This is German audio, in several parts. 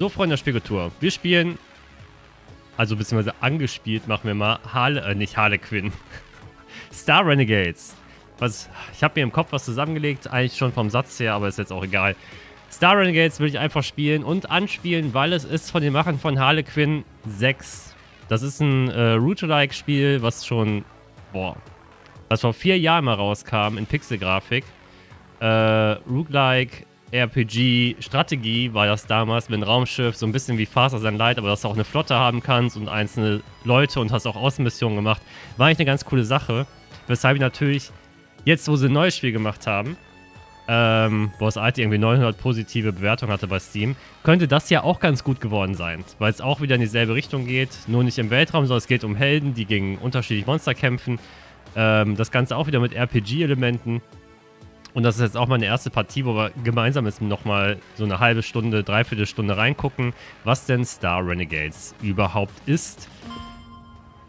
So, Freunde der Spielkultur. Wir spielen, also beziehungsweise angespielt machen wir mal Harle, äh, nicht Harlequin. Star Renegades. Was, ich habe mir im Kopf was zusammengelegt, eigentlich schon vom Satz her, aber ist jetzt auch egal. Star Renegades will ich einfach spielen und anspielen, weil es ist von den Machern von Harlequin 6. Das ist ein äh, Root-like-Spiel, was schon, boah, was vor vier Jahren mal rauskam in Pixelgrafik. Äh, Root-like, RPG, Strategie war das damals mit einem Raumschiff, so ein bisschen wie Faster Than Light, aber dass du auch eine Flotte haben kannst und einzelne Leute und hast auch Außenmissionen gemacht. War eigentlich eine ganz coole Sache. Weshalb ich natürlich jetzt, wo sie ein neues Spiel gemacht haben, ähm, wo das alte irgendwie 900 positive Bewertungen hatte bei Steam, könnte das ja auch ganz gut geworden sein, weil es auch wieder in dieselbe Richtung geht, nur nicht im Weltraum, sondern es geht um Helden, die gegen unterschiedliche Monster kämpfen. Ähm, das Ganze auch wieder mit RPG-Elementen. Und das ist jetzt auch meine erste Partie, wo wir gemeinsam jetzt nochmal so eine halbe Stunde, dreiviertel Stunde reingucken, was denn Star Renegades überhaupt ist.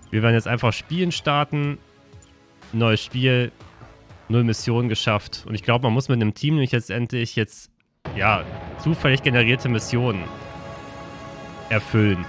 Wir werden jetzt einfach Spielen starten. Neues Spiel, null Missionen geschafft. Und ich glaube, man muss mit einem Team nämlich letztendlich jetzt, ja, zufällig generierte Missionen erfüllen.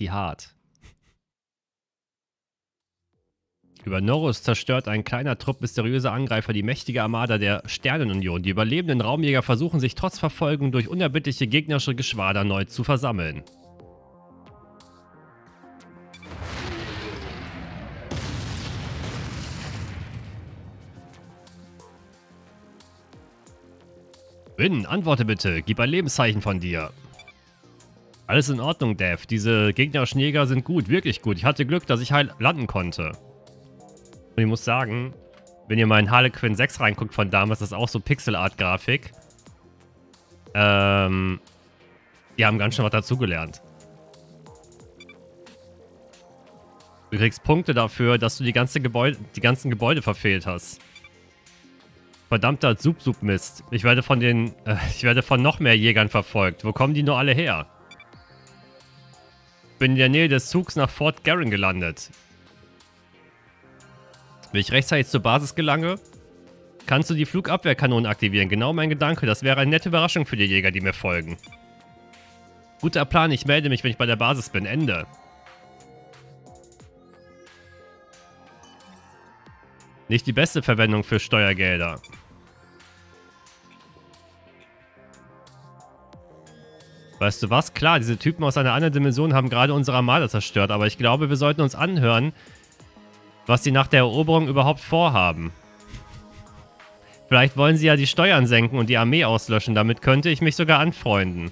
Party hart. Über Norus zerstört ein kleiner Trupp mysteriöser Angreifer die mächtige Armada der Sternenunion. Die überlebenden Raumjäger versuchen sich trotz Verfolgung durch unerbittliche gegnerische Geschwader neu zu versammeln. Win, antworte bitte. Gib ein Lebenszeichen von dir. Alles in Ordnung, Dev. Diese gegnerischen Jäger sind gut, wirklich gut. Ich hatte Glück, dass ich heil landen konnte. Und ich muss sagen, wenn ihr mal in Harlequin 6 reinguckt von damals, das ist auch so Pixel-Art-Grafik. Ähm, die haben ganz schön was dazugelernt. Du kriegst Punkte dafür, dass du die, ganze Gebäude, die ganzen Gebäude verfehlt hast. Verdammter Sub-Sub-Mist. Ich werde von den, äh, ich werde von noch mehr Jägern verfolgt. Wo kommen die nur alle her? Bin in der Nähe des Zugs nach Fort Garren gelandet. Wenn ich rechtzeitig zur Basis gelange, kannst du die Flugabwehrkanonen aktivieren. Genau mein Gedanke. Das wäre eine nette Überraschung für die Jäger, die mir folgen. Guter Plan. Ich melde mich, wenn ich bei der Basis bin. Ende. Nicht die beste Verwendung für Steuergelder. Weißt du was? Klar, diese Typen aus einer anderen Dimension haben gerade unsere Armada zerstört, aber ich glaube, wir sollten uns anhören, was sie nach der Eroberung überhaupt vorhaben. Vielleicht wollen sie ja die Steuern senken und die Armee auslöschen, damit könnte ich mich sogar anfreunden.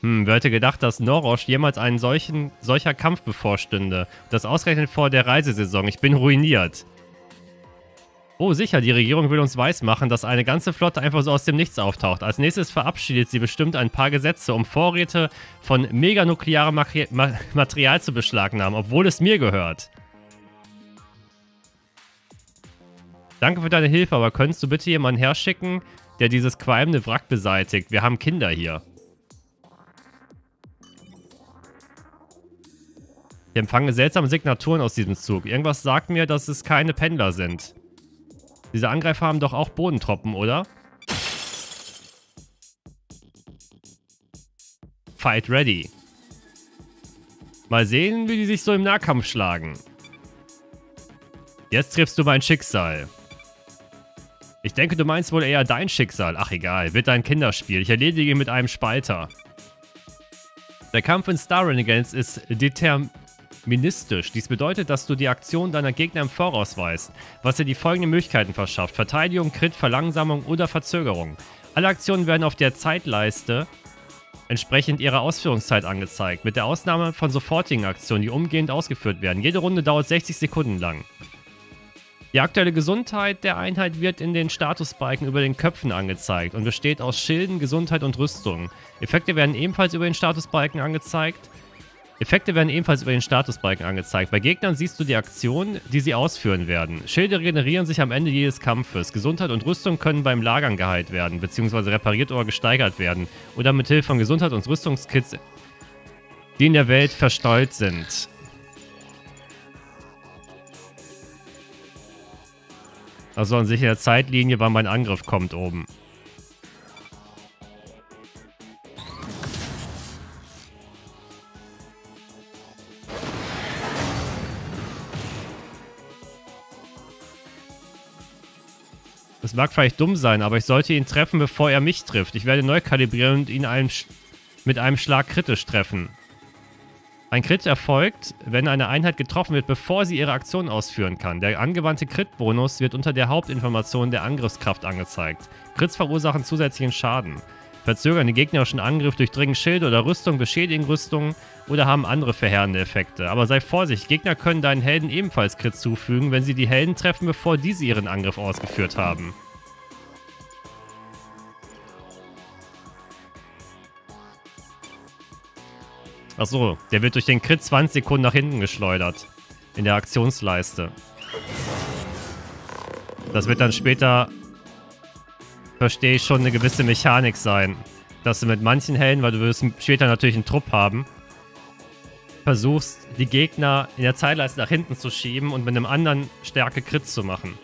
Hm, wer hätte gedacht, dass Norosh jemals einen solchen, solcher Kampf bevorstünde? Das ausgerechnet vor der Reisesaison. Ich bin ruiniert. Oh, sicher, die Regierung will uns weismachen, dass eine ganze Flotte einfach so aus dem Nichts auftaucht. Als nächstes verabschiedet sie bestimmt ein paar Gesetze, um Vorräte von meganuklearem Material zu beschlagnahmen, obwohl es mir gehört. Danke für deine Hilfe, aber könntest du bitte jemanden herschicken, der dieses qualmende Wrack beseitigt? Wir haben Kinder hier. Ich empfange seltsame Signaturen aus diesem Zug. Irgendwas sagt mir, dass es keine Pendler sind. Diese Angreifer haben doch auch Bodentropfen, oder? Fight ready. Mal sehen, wie die sich so im Nahkampf schlagen. Jetzt triffst du mein Schicksal. Ich denke, du meinst wohl eher dein Schicksal. Ach egal, wird dein Kinderspiel. Ich erledige ihn mit einem Spalter. Der Kampf in Star Renegades ist determ deterministisch. Dies bedeutet, dass du die Aktion deiner Gegner im Voraus weißt, was dir die folgenden Möglichkeiten verschafft. Verteidigung, Crit, Verlangsamung oder Verzögerung. Alle Aktionen werden auf der Zeitleiste entsprechend ihrer Ausführungszeit angezeigt, mit der Ausnahme von sofortigen Aktionen, die umgehend ausgeführt werden. Jede Runde dauert 60 Sekunden lang. Die aktuelle Gesundheit der Einheit wird in den Statusbalken über den Köpfen angezeigt und besteht aus Schilden, Gesundheit und Rüstung. Effekte werden ebenfalls über den Statusbalken angezeigt. Effekte werden ebenfalls über den Statusbalken angezeigt. Bei Gegnern siehst du die Aktionen, die sie ausführen werden. Schilde regenerieren sich am Ende jedes Kampfes. Gesundheit und Rüstung können beim Lagern geheilt werden, beziehungsweise repariert oder gesteigert werden. Oder mit Hilfe von Gesundheit und Rüstungskits, die in der Welt verstreut sind. Also an sich in der Zeitlinie, wann mein Angriff kommt oben. Das mag vielleicht dumm sein, aber ich sollte ihn treffen, bevor er mich trifft. Ich werde neu kalibrieren und ihn einem mit einem Schlag kritisch treffen. Ein Crit erfolgt, wenn eine Einheit getroffen wird, bevor sie ihre Aktion ausführen kann. Der angewandte Crit-Bonus wird unter der Hauptinformation der Angriffskraft angezeigt. Crits verursachen zusätzlichen Schaden. Verzögern den gegnerischen Angriff, durchdringen Schilde oder Rüstung, beschädigen Rüstungen oder haben andere verheerende Effekte. Aber sei vorsichtig, Gegner können deinen Helden ebenfalls Crits zufügen, wenn sie die Helden treffen, bevor diese ihren Angriff ausgeführt haben. Achso, der wird durch den Crit 20 Sekunden nach hinten geschleudert. In der Aktionsleiste. Das wird dann später, verstehe ich schon, eine gewisse Mechanik sein. Dass du mit manchen Helden, weil du wirst später natürlich einen Trupp haben, versuchst, die Gegner in der Zeitleiste nach hinten zu schieben und mit einem anderen Stärke Crit zu machen.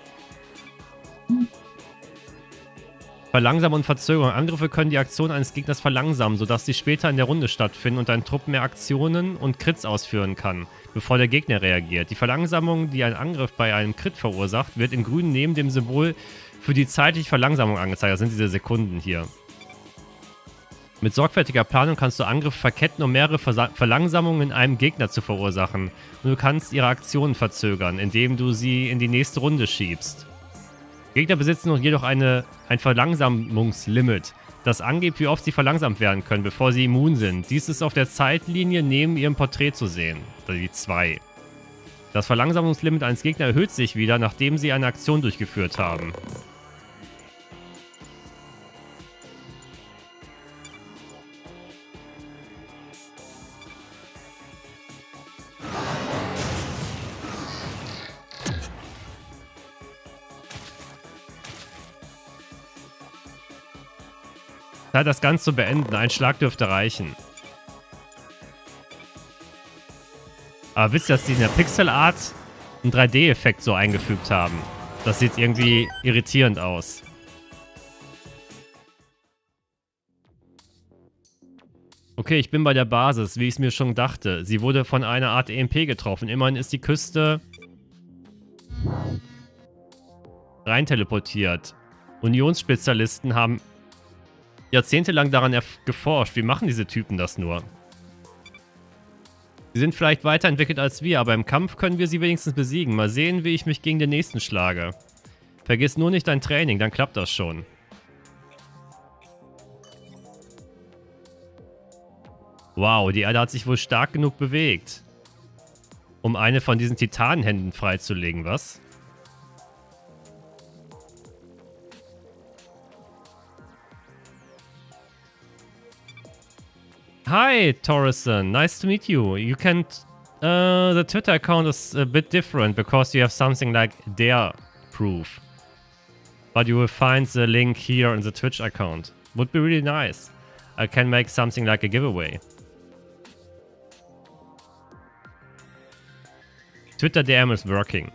Verlangsamung und Verzögerung. Angriffe können die Aktion eines Gegners verlangsamen, sodass sie später in der Runde stattfinden und dein Trupp mehr Aktionen und Crits ausführen kann, bevor der Gegner reagiert. Die Verlangsamung, die ein Angriff bei einem Crit verursacht, wird in grün neben dem Symbol für die zeitliche Verlangsamung angezeigt. Das sind diese Sekunden hier. Mit sorgfältiger Planung kannst du Angriffe verketten, um mehrere Versa Verlangsamungen in einem Gegner zu verursachen. Und du kannst ihre Aktionen verzögern, indem du sie in die nächste Runde schiebst. Gegner besitzen jedoch eine, ein Verlangsamungslimit, das angibt, wie oft sie verlangsamt werden können, bevor sie immun sind. Dies ist auf der Zeitlinie neben ihrem Porträt zu sehen. Die 2. Das Verlangsamungslimit eines Gegners erhöht sich wieder, nachdem sie eine Aktion durchgeführt haben. Zeit, das Ganze zu beenden. Ein Schlag dürfte reichen. Aber wisst ihr, dass die in der Pixel-Art einen 3D-Effekt so eingefügt haben? Das sieht irgendwie irritierend aus. Okay, ich bin bei der Basis, wie ich es mir schon dachte. Sie wurde von einer Art EMP getroffen. Immerhin ist die Küste rein teleportiert. Unionsspezialisten haben jahrzehntelang daran geforscht. Wie machen diese Typen das nur? Sie sind vielleicht weiterentwickelt als wir, aber im Kampf können wir sie wenigstens besiegen. Mal sehen, wie ich mich gegen den nächsten schlage. Vergiss nur nicht dein Training, dann klappt das schon. Wow, die Erde hat sich wohl stark genug bewegt. Um eine von diesen Titanenhänden freizulegen, was? Hi, Torreson. Nice to meet you. You can... Uh, the Twitter account is a bit different because you have something like dare proof. But you will find the link here in the Twitch account. Would be really nice. I can make something like a giveaway. Twitter DM is working.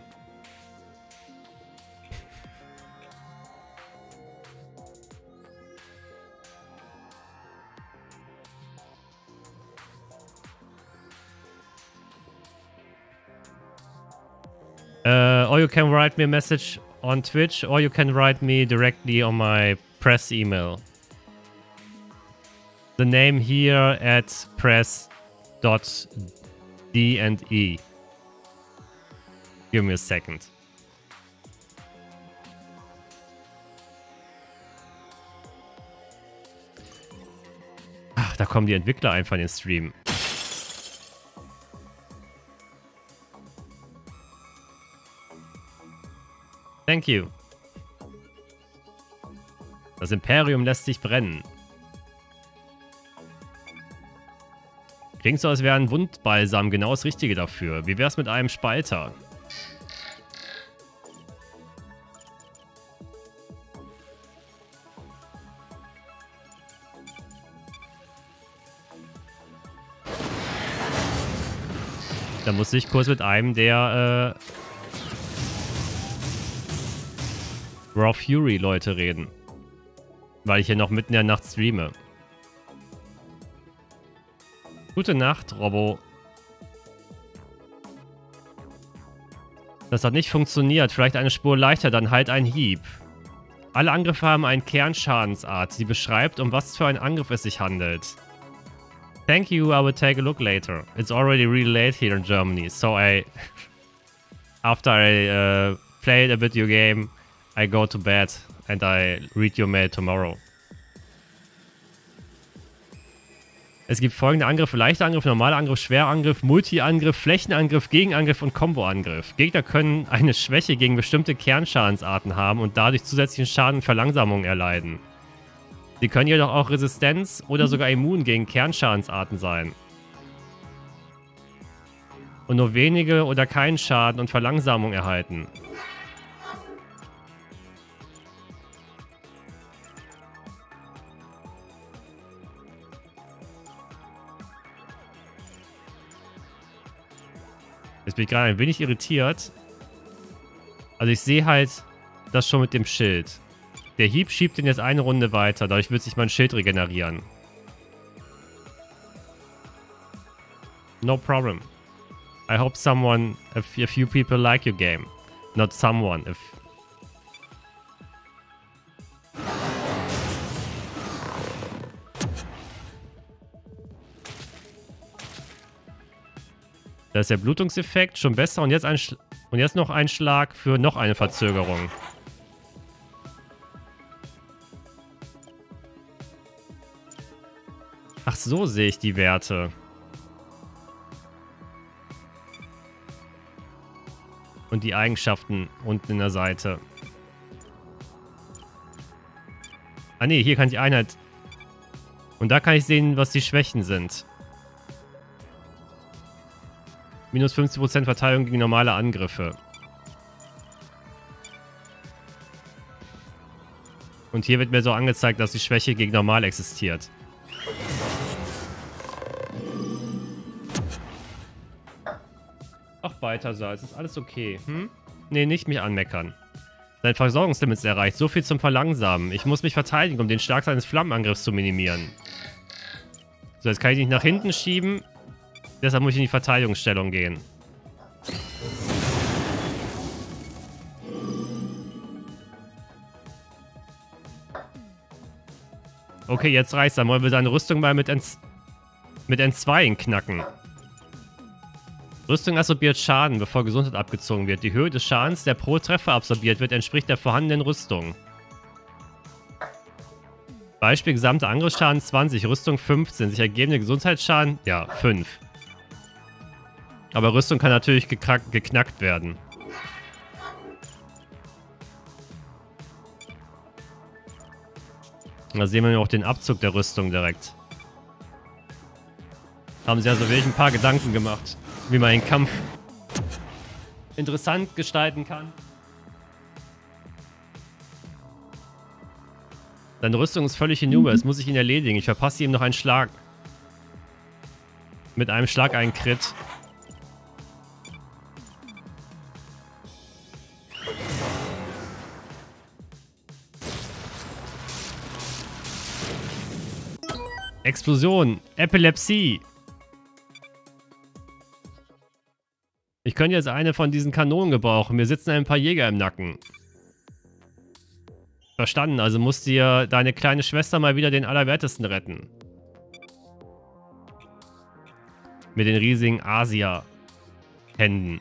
Or you can write me a message on Twitch, or you can write me directly on my press email. The name here at press.de D and E. Give me a second. Ach, da kommen die Entwickler einfach in den Stream. Thank you. Das Imperium lässt sich brennen. Klingt so, als wäre ein Wundbalsam genau das Richtige dafür. Wie wär's mit einem Spalter? Da muss ich kurz mit einem der äh, Raw Fury Leute reden. Weil ich hier noch mitten in der Nacht streame. Gute Nacht, Robbo. Das hat nicht funktioniert. Vielleicht eine Spur leichter, dann halt ein Hieb. Alle Angriffe haben eine Kernschadensart, die beschreibt, um was für einen Angriff es sich handelt. Thank you, I will take a look later. It's already really late here in Germany, so I... after I uh, played a bit your game, I go to bed and I read your mail tomorrow. Es gibt folgende Angriffe. Leichter Angriff, normaler Angriff, schwerer Angriff, Multi-Angriff, Flächenangriff, Gegenangriff und Combo-Angriff. Gegner können eine Schwäche gegen bestimmte Kernschadensarten haben und dadurch zusätzlichen Schaden Verlangsamung erleiden. Sie können jedoch auch Resistenz oder sogar immun gegen Kernschadensarten sein. Und nur wenige oder keinen Schaden und Verlangsamung erhalten. Jetzt bin ich gerade ein wenig irritiert. Also ich sehe halt das schon mit dem Schild. Der Hieb schiebt ihn jetzt eine Runde weiter. Dadurch wird sich mein Schild regenerieren. No problem. I hope someone, a few people like your game. Not someone. If Da ist der Blutungseffekt schon besser und jetzt, ein und jetzt noch ein Schlag für noch eine Verzögerung. Ach so sehe ich die Werte. Und die Eigenschaften unten in der Seite. Ah ne, hier kann ich Einheit... Und da kann ich sehen, was die Schwächen sind. Minus 50% Verteidigung gegen normale Angriffe. Und hier wird mir so angezeigt, dass die Schwäche gegen normal existiert. Ach, so. Es ist alles okay. Hm? Nee, nicht mich anmeckern. Sein Versorgungslimit ist erreicht. So viel zum Verlangsamen. Ich muss mich verteidigen, um den Schlag seines Flammenangriffs zu minimieren. So, jetzt kann ich nicht nach hinten schieben. Deshalb muss ich in die Verteidigungsstellung gehen. Okay, jetzt reicht's. Dann wollen wir seine Rüstung mal mit, N mit N2 knacken. Rüstung absorbiert Schaden, bevor Gesundheit abgezogen wird. Die Höhe des Schadens, der pro Treffer absorbiert wird, entspricht der vorhandenen Rüstung. Beispiel gesamter Angriffsschaden 20, Rüstung 15, sich ergebende Gesundheitsschaden, ja, 5. Aber Rüstung kann natürlich geknackt werden. Da sehen wir auch den Abzug der Rüstung direkt. Haben sie also wirklich ein paar Gedanken gemacht wie man den Kampf interessant gestalten kann. Seine Rüstung ist völlig hinüber. Jetzt muss ich ihn erledigen. Ich verpasse ihm noch einen Schlag. Mit einem Schlag einen Crit. Explosion. Epilepsie. Ich könnte jetzt eine von diesen Kanonen gebrauchen. Mir sitzen ein paar Jäger im Nacken. Verstanden, also musst dir deine kleine Schwester mal wieder den Allerwertesten retten. Mit den riesigen Asia-Händen.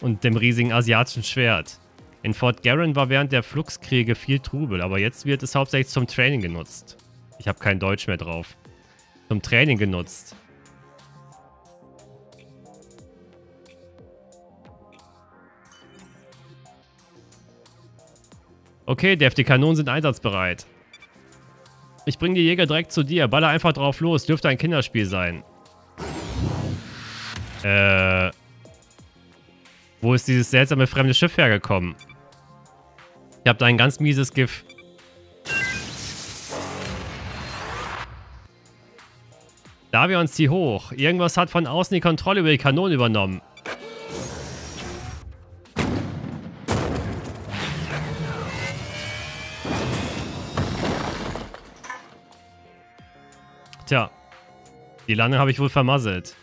Und dem riesigen asiatischen Schwert. In Fort Garren war während der Fluxkriege viel Trubel, aber jetzt wird es hauptsächlich zum Training genutzt. Ich habe kein Deutsch mehr drauf. Zum Training genutzt. Okay, Dev, die Kanonen sind einsatzbereit. Ich bringe die Jäger direkt zu dir. Baller einfach drauf los. Dürfte ein Kinderspiel sein. Äh... Wo ist dieses seltsame fremde Schiff hergekommen? Ich habe da ein ganz mieses Gift. Davion, zieh hoch. Irgendwas hat von außen die Kontrolle über die Kanonen übernommen. Tja. Die Landung habe ich wohl vermasselt.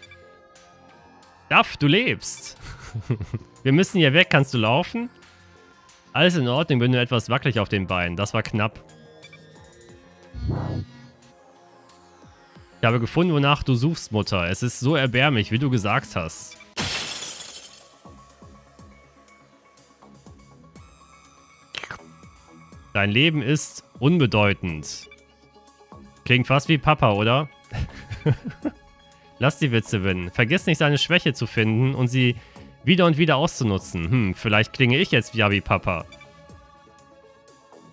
Duff, du lebst. Wir müssen hier weg. Kannst du laufen? Alles in Ordnung, bin nur etwas wackelig auf den Beinen. Das war knapp. Ich habe gefunden, wonach du suchst, Mutter. Es ist so erbärmlich, wie du gesagt hast. Dein Leben ist unbedeutend. Klingt fast wie Papa, oder? Lass die Witze, Win. Vergiss nicht, seine Schwäche zu finden und sie wieder und wieder auszunutzen. Hm, vielleicht klinge ich jetzt wie Papa.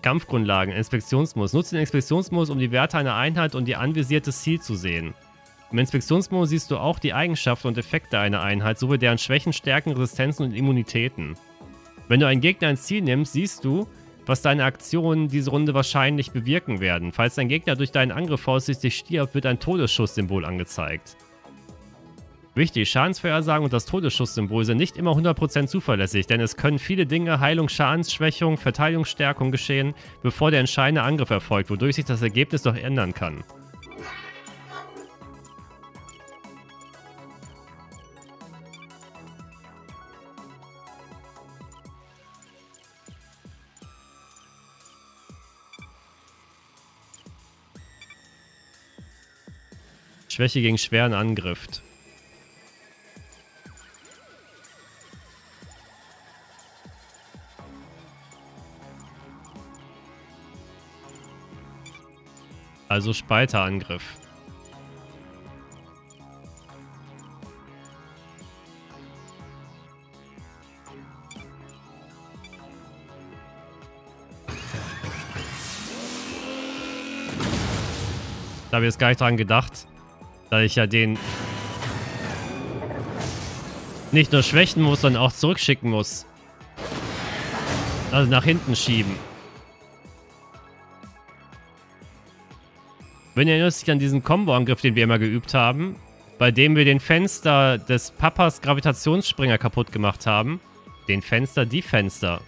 Kampfgrundlagen, Inspektionsmodus. Nutze den Inspektionsmodus, um die Werte einer Einheit und ihr anvisiertes Ziel zu sehen. Im Inspektionsmodus siehst du auch die Eigenschaften und Effekte einer Einheit, sowie deren Schwächen, Stärken, Resistenzen und Immunitäten. Wenn du einen Gegner ins Ziel nimmst, siehst du, was deine Aktionen diese Runde wahrscheinlich bewirken werden. Falls dein Gegner durch deinen Angriff voraussichtlich stirbt, wird ein Todesschusssymbol angezeigt. Wichtig, Schadensvorhersagen und das Todesschusssymbol sind nicht immer 100% zuverlässig, denn es können viele Dinge, Heilung, Schadensschwächung, Verteidigungsstärkung geschehen, bevor der entscheidende Angriff erfolgt, wodurch sich das Ergebnis doch ändern kann. Schwäche gegen schweren Angriff. Also Spalterangriff. Da habe ich jetzt gar nicht dran gedacht. Da ich ja den nicht nur schwächen muss, sondern auch zurückschicken muss. Also nach hinten schieben. Wenn ihr erinnert sich an diesen Combo-Angriff, den wir immer geübt haben, bei dem wir den Fenster des Papas Gravitationsspringer kaputt gemacht haben. Den Fenster, die Fenster.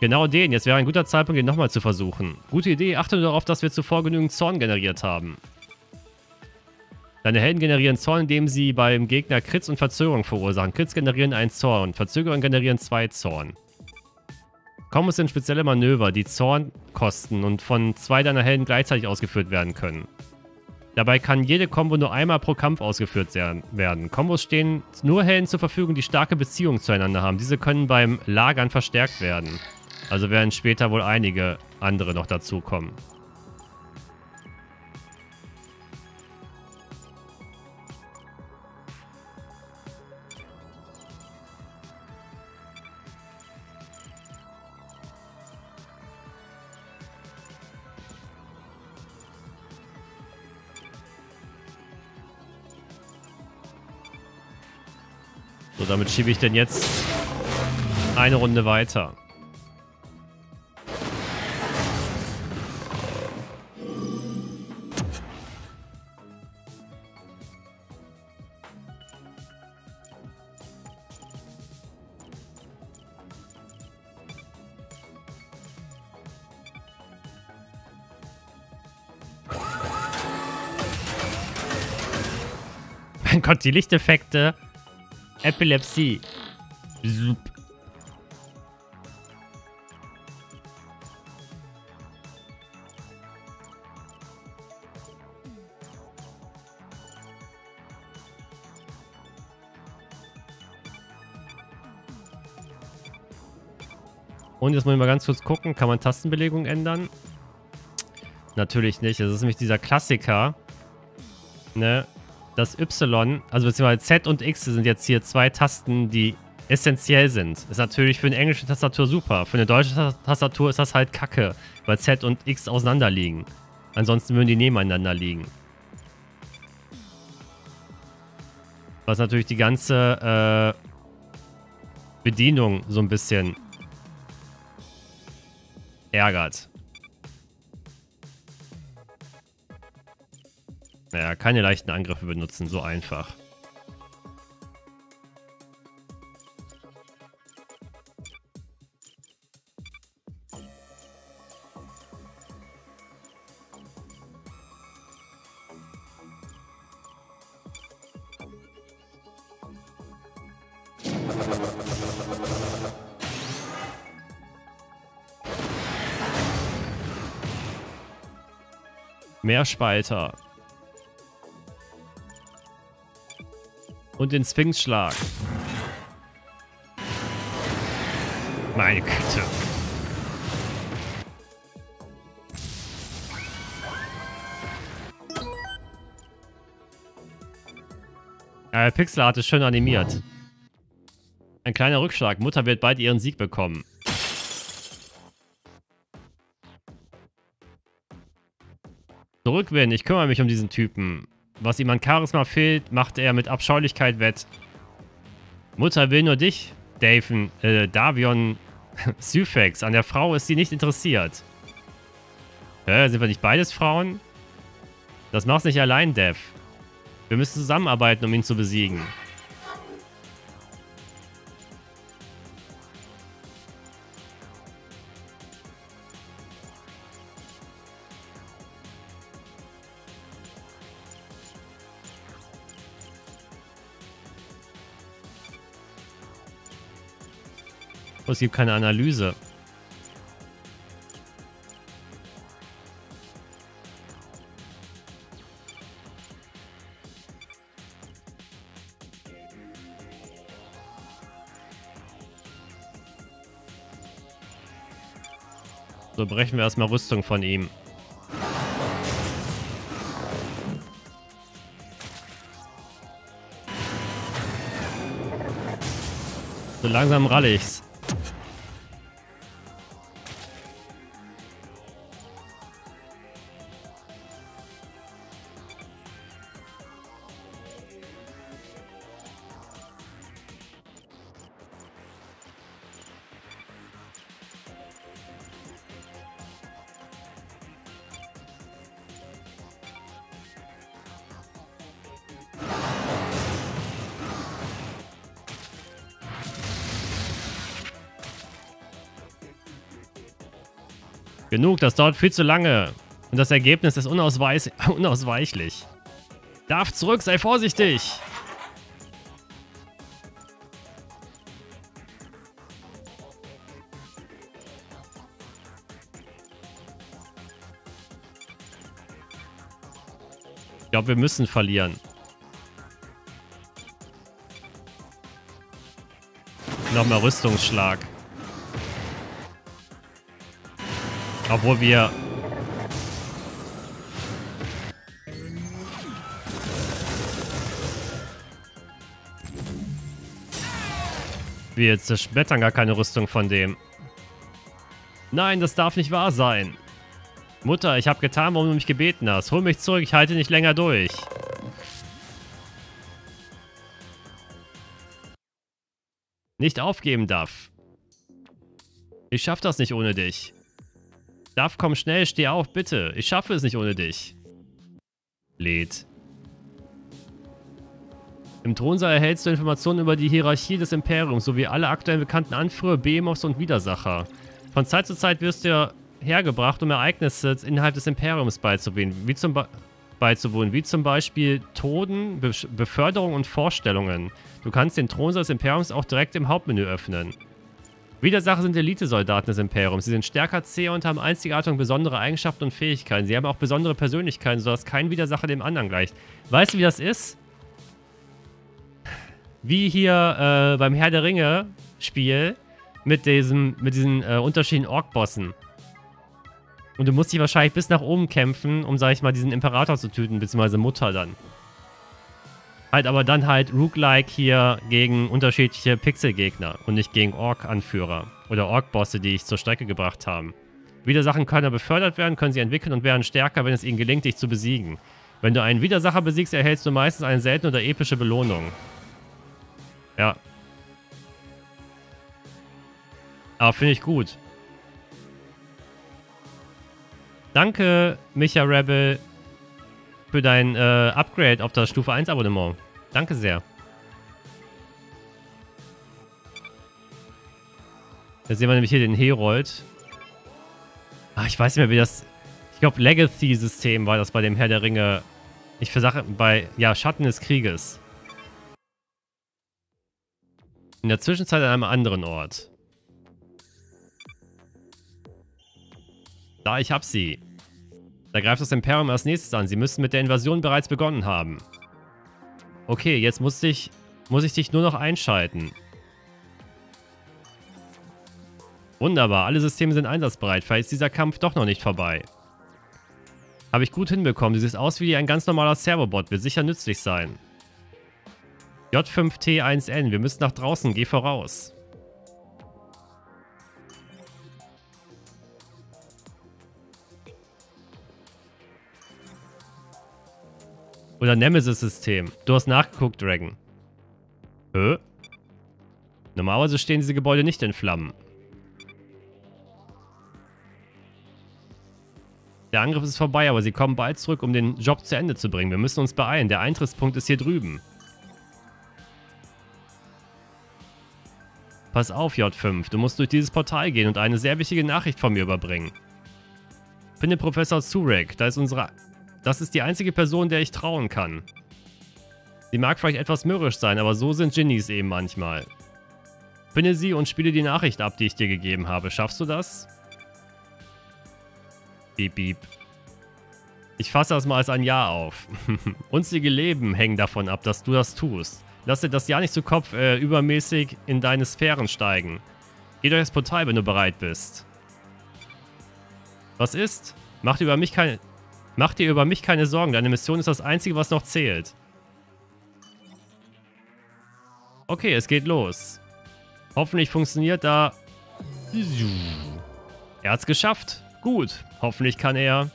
Genau den. Jetzt wäre ein guter Zeitpunkt, den nochmal zu versuchen. Gute Idee. Achte nur darauf, dass wir zuvor genügend Zorn generiert haben. Deine Helden generieren Zorn, indem sie beim Gegner Crits und Verzögerung verursachen. Crits generieren einen Zorn, Verzögerungen generieren zwei Zorn. Kombos sind spezielle Manöver, die Zorn kosten und von zwei deiner Helden gleichzeitig ausgeführt werden können. Dabei kann jede Combo nur einmal pro Kampf ausgeführt werden. Kombos stehen nur Helden zur Verfügung, die starke Beziehungen zueinander haben. Diese können beim Lagern verstärkt werden. Also werden später wohl einige andere noch dazukommen. So, damit schiebe ich denn jetzt eine Runde weiter. Mein Gott, die Lichteffekte. Epilepsie. Sup. Und jetzt muss ich mal ganz kurz gucken, kann man Tastenbelegung ändern? Natürlich nicht, das ist nämlich dieser Klassiker. Ne? Das Y, also beziehungsweise Z und X sind jetzt hier zwei Tasten, die essentiell sind. Ist natürlich für eine englische Tastatur super. Für eine deutsche Tastatur ist das halt kacke, weil Z und X auseinander liegen. Ansonsten würden die nebeneinander liegen. Was natürlich die ganze äh, Bedienung so ein bisschen ärgert. Naja, keine leichten Angriffe benutzen, so einfach. Meerspalter. Und den Sphinxschlag. Meine Güte. Äh, Pixelart ist schön animiert. Ein kleiner Rückschlag. Mutter wird bald ihren Sieg bekommen. Zurückwinden, ich kümmere mich um diesen Typen. Was ihm an Charisma fehlt, macht er mit Abscheulichkeit wett. Mutter will nur dich, Daven, äh, Davion Syphex. An der Frau ist sie nicht interessiert. Hä, sind wir nicht beides Frauen? Das machst nicht allein, Dev. Wir müssen zusammenarbeiten, um ihn zu besiegen. Oh, es gibt keine Analyse. So, brechen wir erstmal Rüstung von ihm. So langsam ralle ich's. Genug, das dauert viel zu lange. Und das Ergebnis ist unausweich unausweichlich. Darf zurück, sei vorsichtig! Ich glaube, wir müssen verlieren. Nochmal Rüstungsschlag. Obwohl wir... Wir zerschmettern gar keine Rüstung von dem. Nein, das darf nicht wahr sein. Mutter, ich habe getan, warum du mich gebeten hast. Hol mich zurück, ich halte nicht länger durch. Nicht aufgeben darf. Ich schaff das nicht ohne dich. Darf, komm schnell, steh auf, bitte. Ich schaffe es nicht ohne dich. Lädt. Im Thronsaal erhältst du Informationen über die Hierarchie des Imperiums sowie alle aktuell bekannten Anführer, Behemoths und Widersacher. Von Zeit zu Zeit wirst du hergebracht, um Ereignisse innerhalb des Imperiums beizuwohnen, wie zum, Be beizuwohnen, wie zum Beispiel Toden, Be Beförderung und Vorstellungen. Du kannst den Thronsaal des Imperiums auch direkt im Hauptmenü öffnen. Widersacher sind Elitesoldaten des Imperiums. Sie sind stärker, zäher und haben einzigartige und besondere Eigenschaften und Fähigkeiten. Sie haben auch besondere Persönlichkeiten, sodass kein Widersacher dem anderen gleicht. Weißt du, wie das ist? Wie hier äh, beim Herr der Ringe Spiel, mit, mit diesen äh, unterschiedlichen Ork-Bossen. Und du musst dich wahrscheinlich bis nach oben kämpfen, um, sag ich mal, diesen Imperator zu töten, beziehungsweise Mutter dann. Halt aber dann halt Rook-like hier gegen unterschiedliche Pixel-Gegner und nicht gegen Ork-Anführer oder Ork-Bosse, die ich zur Strecke gebracht habe. Widersachen können befördert werden, können sie entwickeln und werden stärker, wenn es ihnen gelingt, dich zu besiegen. Wenn du einen Widersacher besiegst, erhältst du meistens eine seltene oder epische Belohnung. Ja. Aber finde ich gut. Danke, Micha Rebel, für dein äh, Upgrade auf das Stufe 1 Abonnement. Danke sehr. Da sehen wir nämlich hier den Herold. Ach, ich weiß nicht mehr, wie das... Ich glaube, Legacy-System war das bei dem Herr der Ringe. Ich versage bei... Ja, Schatten des Krieges. In der Zwischenzeit an einem anderen Ort. Da, ich hab sie. Da greift das Imperium als nächstes an. Sie müssten mit der Invasion bereits begonnen haben. Okay, jetzt muss ich, muss ich dich nur noch einschalten. Wunderbar, alle Systeme sind einsatzbereit. Vielleicht ist dieser Kampf doch noch nicht vorbei. Habe ich gut hinbekommen. Du siehst aus wie ein ganz normaler Servobot. Wird sicher nützlich sein. J5T1N. Wir müssen nach draußen. Geh voraus. Oder Nemesis-System. Du hast nachgeguckt, Dragon. Hä? Normalerweise stehen diese Gebäude nicht in Flammen. Der Angriff ist vorbei, aber sie kommen bald zurück, um den Job zu Ende zu bringen. Wir müssen uns beeilen. Der Eintrittspunkt ist hier drüben. Pass auf, J5. Du musst durch dieses Portal gehen und eine sehr wichtige Nachricht von mir überbringen. Finde Professor Zurek. Da ist unsere das ist die einzige Person, der ich trauen kann. Sie mag vielleicht etwas mürrisch sein, aber so sind Ginnies eben manchmal. Finde sie und spiele die Nachricht ab, die ich dir gegeben habe. Schaffst du das? Beep, beep. Ich fasse das mal als ein Ja auf. Unsere Leben hängen davon ab, dass du das tust. Lass dir das ja nicht zu Kopf äh, übermäßig in deine Sphären steigen. Geh durch das Portal, wenn du bereit bist. Was ist? Mach dir über mich keine... Mach dir über mich keine Sorgen, deine Mission ist das Einzige, was noch zählt. Okay, es geht los. Hoffentlich funktioniert da... Er hat's geschafft. Gut. Hoffentlich kann er...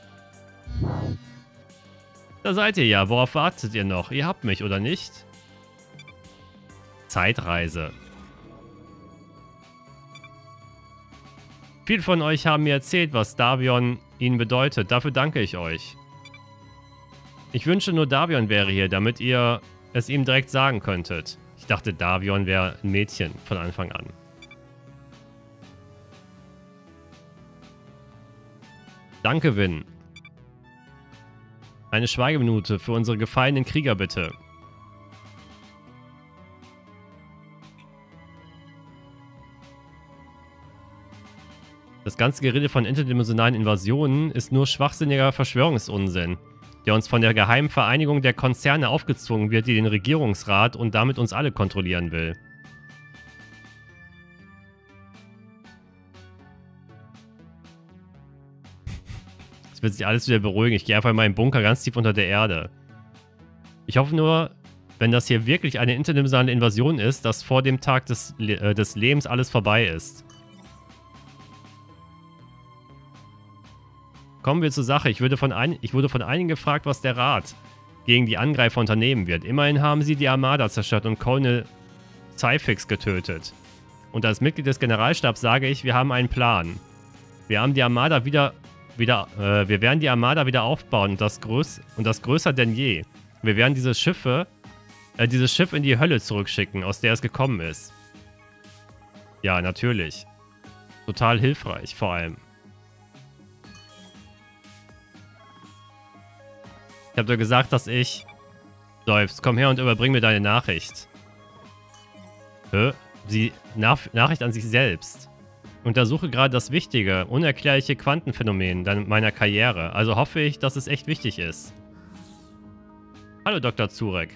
Da seid ihr ja. Worauf wartet ihr noch? Ihr habt mich, oder nicht? Zeitreise. Viele von euch haben mir erzählt, was Davion ihnen bedeutet. Dafür danke ich euch. Ich wünsche nur Davion wäre hier, damit ihr es ihm direkt sagen könntet. Ich dachte, Davion wäre ein Mädchen von Anfang an. Danke, Win. Eine Schweigeminute für unsere gefallenen Krieger, bitte. Das ganze Gerede von interdimensionalen Invasionen ist nur schwachsinniger Verschwörungsunsinn, der uns von der geheimen Vereinigung der Konzerne aufgezwungen wird, die den Regierungsrat und damit uns alle kontrollieren will. Es wird sich alles wieder beruhigen. Ich gehe einfach in meinen Bunker ganz tief unter der Erde. Ich hoffe nur, wenn das hier wirklich eine interdimensionale Invasion ist, dass vor dem Tag des, äh, des Lebens alles vorbei ist. Kommen wir zur Sache. Ich, würde von ein, ich wurde von einigen gefragt, was der Rat gegen die Angreifer unternehmen wird. Immerhin haben sie die Armada zerstört und Colonel Cyfix getötet. Und als Mitglied des Generalstabs sage ich, wir haben einen Plan. Wir haben die Armada wieder, wieder äh, wir werden die Armada wieder aufbauen und das, größ und das größer denn je. Wir werden diese Schiffe, äh, dieses Schiff in die Hölle zurückschicken, aus der es gekommen ist. Ja, natürlich. Total hilfreich, vor allem. Ich habe dir gesagt, dass ich... Seufzt, komm her und überbring mir deine Nachricht. Hä? Sie... Nach Nachricht an sich selbst. Untersuche gerade das wichtige, unerklärliche Quantenphänomen meiner Karriere. Also hoffe ich, dass es echt wichtig ist. Hallo, Dr. Zurek.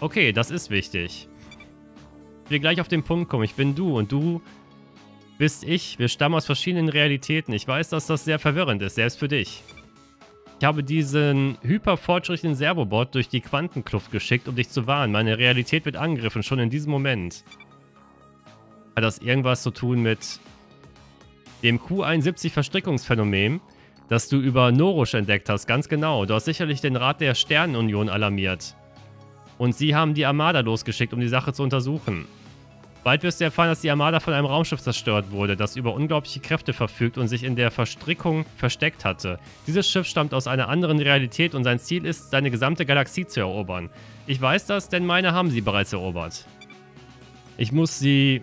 Okay, das ist wichtig. Ich will gleich auf den Punkt kommen. Ich bin du und du bist ich. Wir stammen aus verschiedenen Realitäten. Ich weiß, dass das sehr verwirrend ist, selbst für dich. Ich habe diesen hyperfortschrittlichen Servobot durch die Quantenkluft geschickt, um dich zu warnen. Meine Realität wird angegriffen, schon in diesem Moment. Hat das irgendwas zu tun mit dem Q71 Verstrickungsphänomen, das du über Norusch entdeckt hast? Ganz genau. Du hast sicherlich den Rat der Sternenunion alarmiert. Und sie haben die Armada losgeschickt, um die Sache zu untersuchen. Bald wirst du erfahren, dass die Armada von einem Raumschiff zerstört wurde, das über unglaubliche Kräfte verfügt und sich in der Verstrickung versteckt hatte. Dieses Schiff stammt aus einer anderen Realität und sein Ziel ist, seine gesamte Galaxie zu erobern. Ich weiß das, denn meine haben sie bereits erobert. Ich muss sie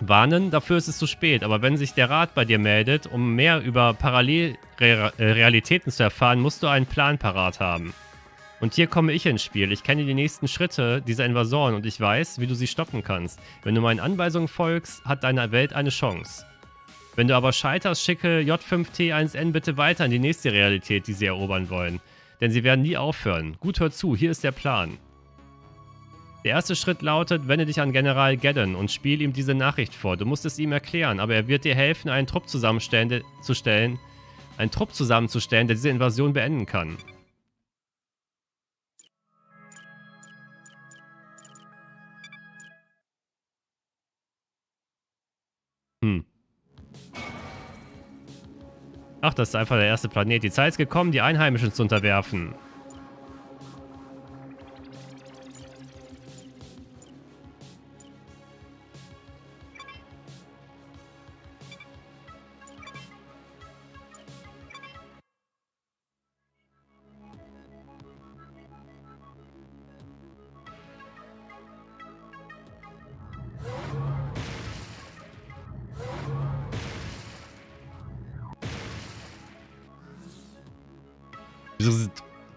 warnen, dafür ist es zu spät, aber wenn sich der Rat bei dir meldet, um mehr über Parallelrealitäten zu erfahren, musst du einen Plan parat haben. Und hier komme ich ins Spiel. Ich kenne die nächsten Schritte dieser Invasoren und ich weiß, wie du sie stoppen kannst. Wenn du meinen Anweisungen folgst, hat deine Welt eine Chance. Wenn du aber scheiterst, schicke J5T1N bitte weiter in die nächste Realität, die sie erobern wollen. Denn sie werden nie aufhören. Gut hör zu, hier ist der Plan. Der erste Schritt lautet, wende dich an General Geddon und spiel ihm diese Nachricht vor. Du musst es ihm erklären, aber er wird dir helfen, einen Trupp zusammenstellen, einen Trupp zusammenzustellen, der diese Invasion beenden kann. Ach, das ist einfach der erste Planet. Die Zeit ist gekommen, die Einheimischen zu unterwerfen.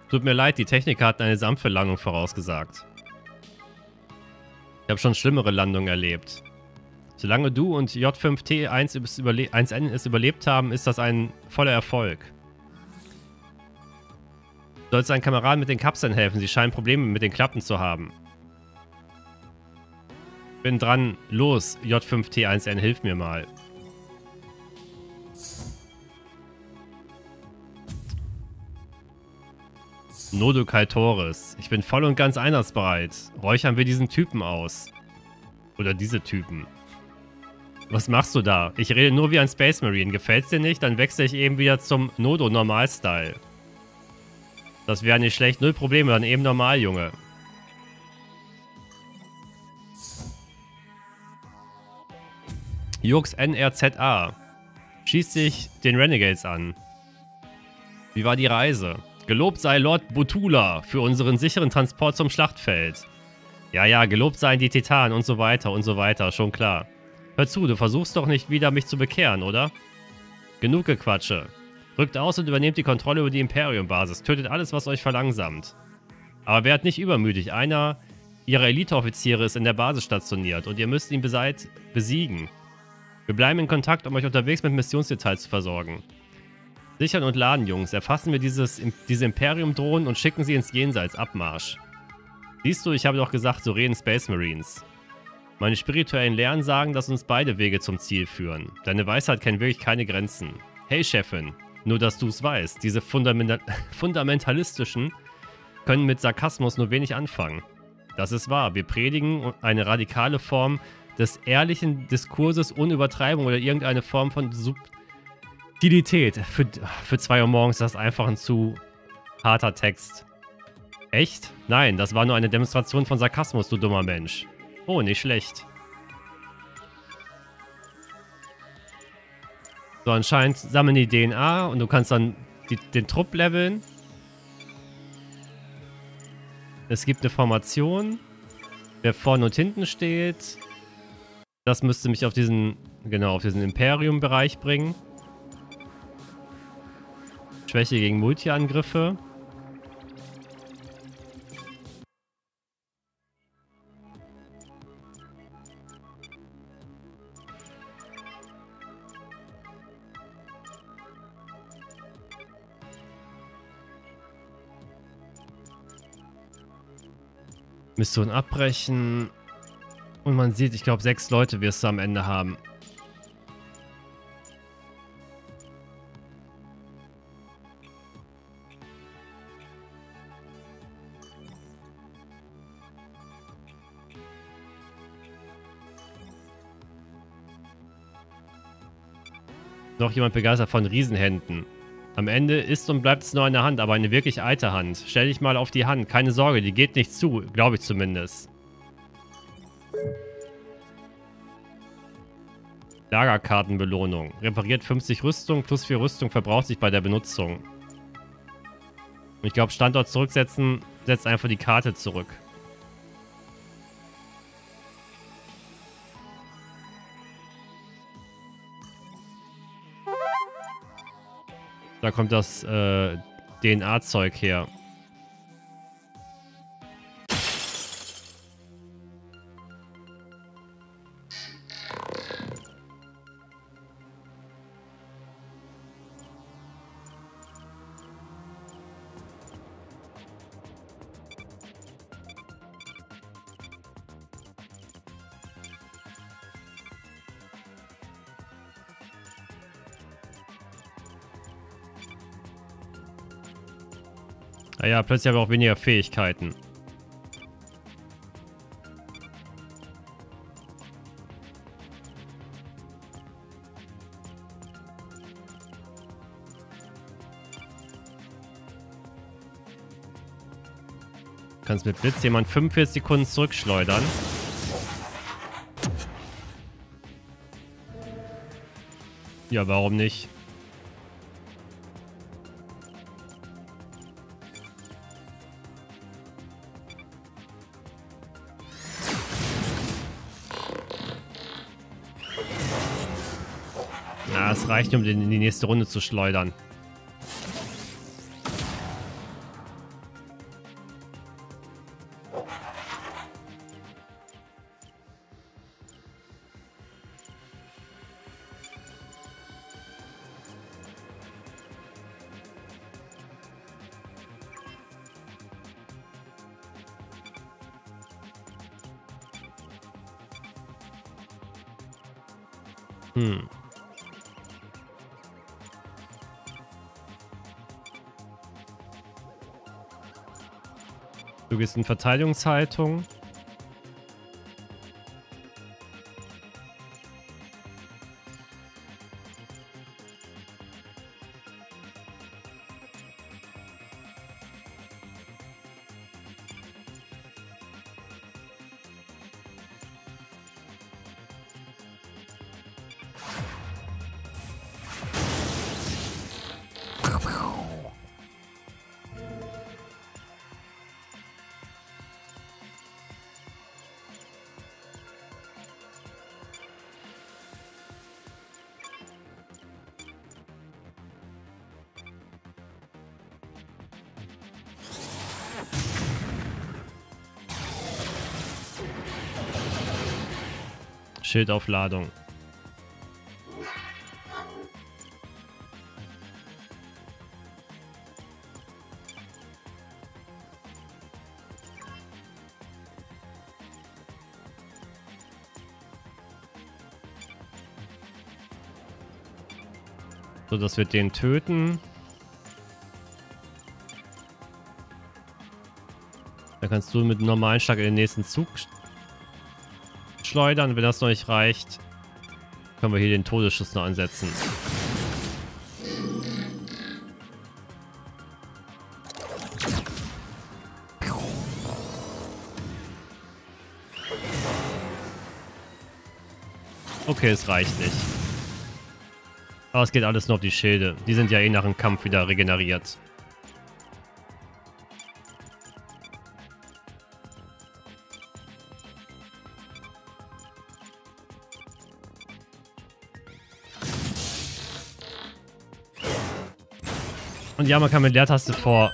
Tut mir leid, die Techniker hatten eine sanfte Landung vorausgesagt. Ich habe schon schlimmere Landungen erlebt. Solange du und J5T1N es überlebt haben, ist das ein voller Erfolg. Du sollst deinen Kameraden mit den Kapseln helfen. Sie scheinen Probleme mit den Klappen zu haben. Bin dran. Los, J5T1N, hilf mir mal. Nodo Kaltoris. Ich bin voll und ganz einsatzbereit. Räuchern wir diesen Typen aus. Oder diese Typen. Was machst du da? Ich rede nur wie ein Space Marine. Gefällt's dir nicht? Dann wechsle ich eben wieder zum Nodo Normal Style. Das wäre nicht schlecht. Null Probleme, dann eben normal, Junge. Jux NRZA. Schießt sich den Renegades an. Wie war die Reise? Gelobt sei Lord Butula für unseren sicheren Transport zum Schlachtfeld. Ja, ja, gelobt seien die Titanen und so weiter und so weiter, schon klar. Hör zu, du versuchst doch nicht wieder, mich zu bekehren, oder? Genug Gequatsche. Rückt aus und übernehmt die Kontrolle über die Imperium-Basis. Tötet alles, was euch verlangsamt. Aber werdet nicht übermütig. Einer ihrer Eliteoffiziere ist in der Basis stationiert und ihr müsst ihn besiegen. Wir bleiben in Kontakt, um euch unterwegs mit Missionsdetails zu versorgen. Sichern und laden, Jungs. Erfassen wir dieses, diese Imperium-Drohnen und schicken sie ins Jenseits. Abmarsch. Siehst du, ich habe doch gesagt, so reden Space Marines. Meine spirituellen Lehren sagen, dass uns beide Wege zum Ziel führen. Deine Weisheit kennt wirklich keine Grenzen. Hey, Chefin. Nur, dass du es weißt. Diese Fundamental Fundamentalistischen können mit Sarkasmus nur wenig anfangen. Das ist wahr. Wir predigen eine radikale Form des ehrlichen Diskurses ohne Übertreibung oder irgendeine Form von Sub Utilität. Für, für 2 Uhr morgens ist das einfach ein zu harter Text. Echt? Nein, das war nur eine Demonstration von Sarkasmus, du dummer Mensch. Oh, nicht schlecht. So, anscheinend sammeln die DNA und du kannst dann die, den Trupp leveln. Es gibt eine Formation, wer vorne und hinten steht. Das müsste mich auf diesen, genau, auf diesen Imperium-Bereich bringen. Schwäche gegen Multi-Angriffe. Mission abbrechen. Und man sieht, ich glaube, sechs Leute wirst du am Ende haben. Noch jemand begeistert von Riesenhänden. Am Ende ist und bleibt es nur eine Hand, aber eine wirklich alte Hand. Stell dich mal auf die Hand. Keine Sorge, die geht nicht zu. Glaube ich zumindest. Lagerkartenbelohnung. Repariert 50 Rüstung, plus 4 Rüstung verbraucht sich bei der Benutzung. Ich glaube, Standort zurücksetzen setzt einfach die Karte zurück. Da kommt das äh, DNA-Zeug her. Naja, plötzlich haben wir auch weniger Fähigkeiten. Kannst mit Blitz jemand 45 Sekunden zurückschleudern. Ja, warum nicht? Reicht, um den in die nächste Runde zu schleudern. Du gehst in Verteidigungshaltung. Schildaufladung. So, dass wir den töten. Dann kannst du mit normalen Schlag in den nächsten Zug schleudern. Wenn das noch nicht reicht, können wir hier den Todesschuss noch ansetzen. Okay, es reicht nicht. Aber es geht alles nur auf die Schilde. Die sind ja eh nach dem Kampf wieder regeneriert. Ja, man kann mit Leertaste vor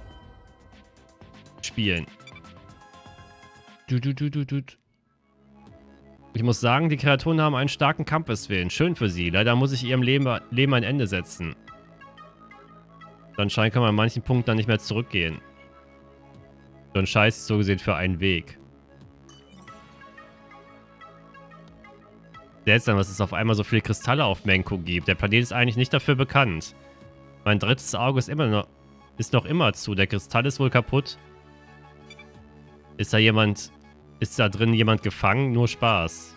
spielen. Du, du, du, du, du. Ich muss sagen, die Kreaturen haben einen starken Kampfeswillen. Schön für sie. Leider muss ich ihrem Leben, Leben ein Ende setzen. Anscheinend kann man an manchen Punkten dann nicht mehr zurückgehen. So ein Scheiß ist so gesehen für einen Weg. Seltsam, dass es auf einmal so viele Kristalle auf Menko gibt. Der Planet ist eigentlich nicht dafür bekannt. Mein drittes Auge ist immer noch, ist noch immer zu. Der Kristall ist wohl kaputt. Ist da jemand, ist da drin jemand gefangen? Nur Spaß.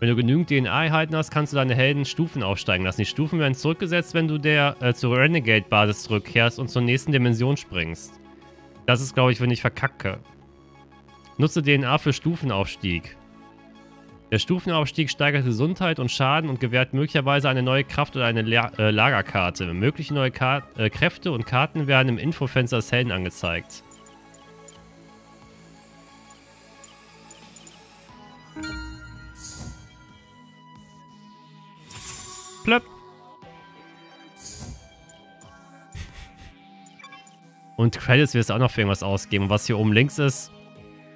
Wenn du genügend DNA erhalten hast, kannst du deine Helden Stufen aufsteigen lassen. Die Stufen werden zurückgesetzt, wenn du der äh, zur Renegade-Basis zurückkehrst und zur nächsten Dimension springst. Das ist, glaube ich, wenn ich verkacke. Nutze DNA für Stufenaufstieg. Der Stufenaufstieg steigert Gesundheit und Schaden und gewährt möglicherweise eine neue Kraft oder eine La äh, Lagerkarte. Mögliche neue Kar äh, Kräfte und Karten werden im Infofenster des Helden angezeigt. Plöpp. Und Credits wirst du auch noch für irgendwas ausgeben. Und was hier oben links ist,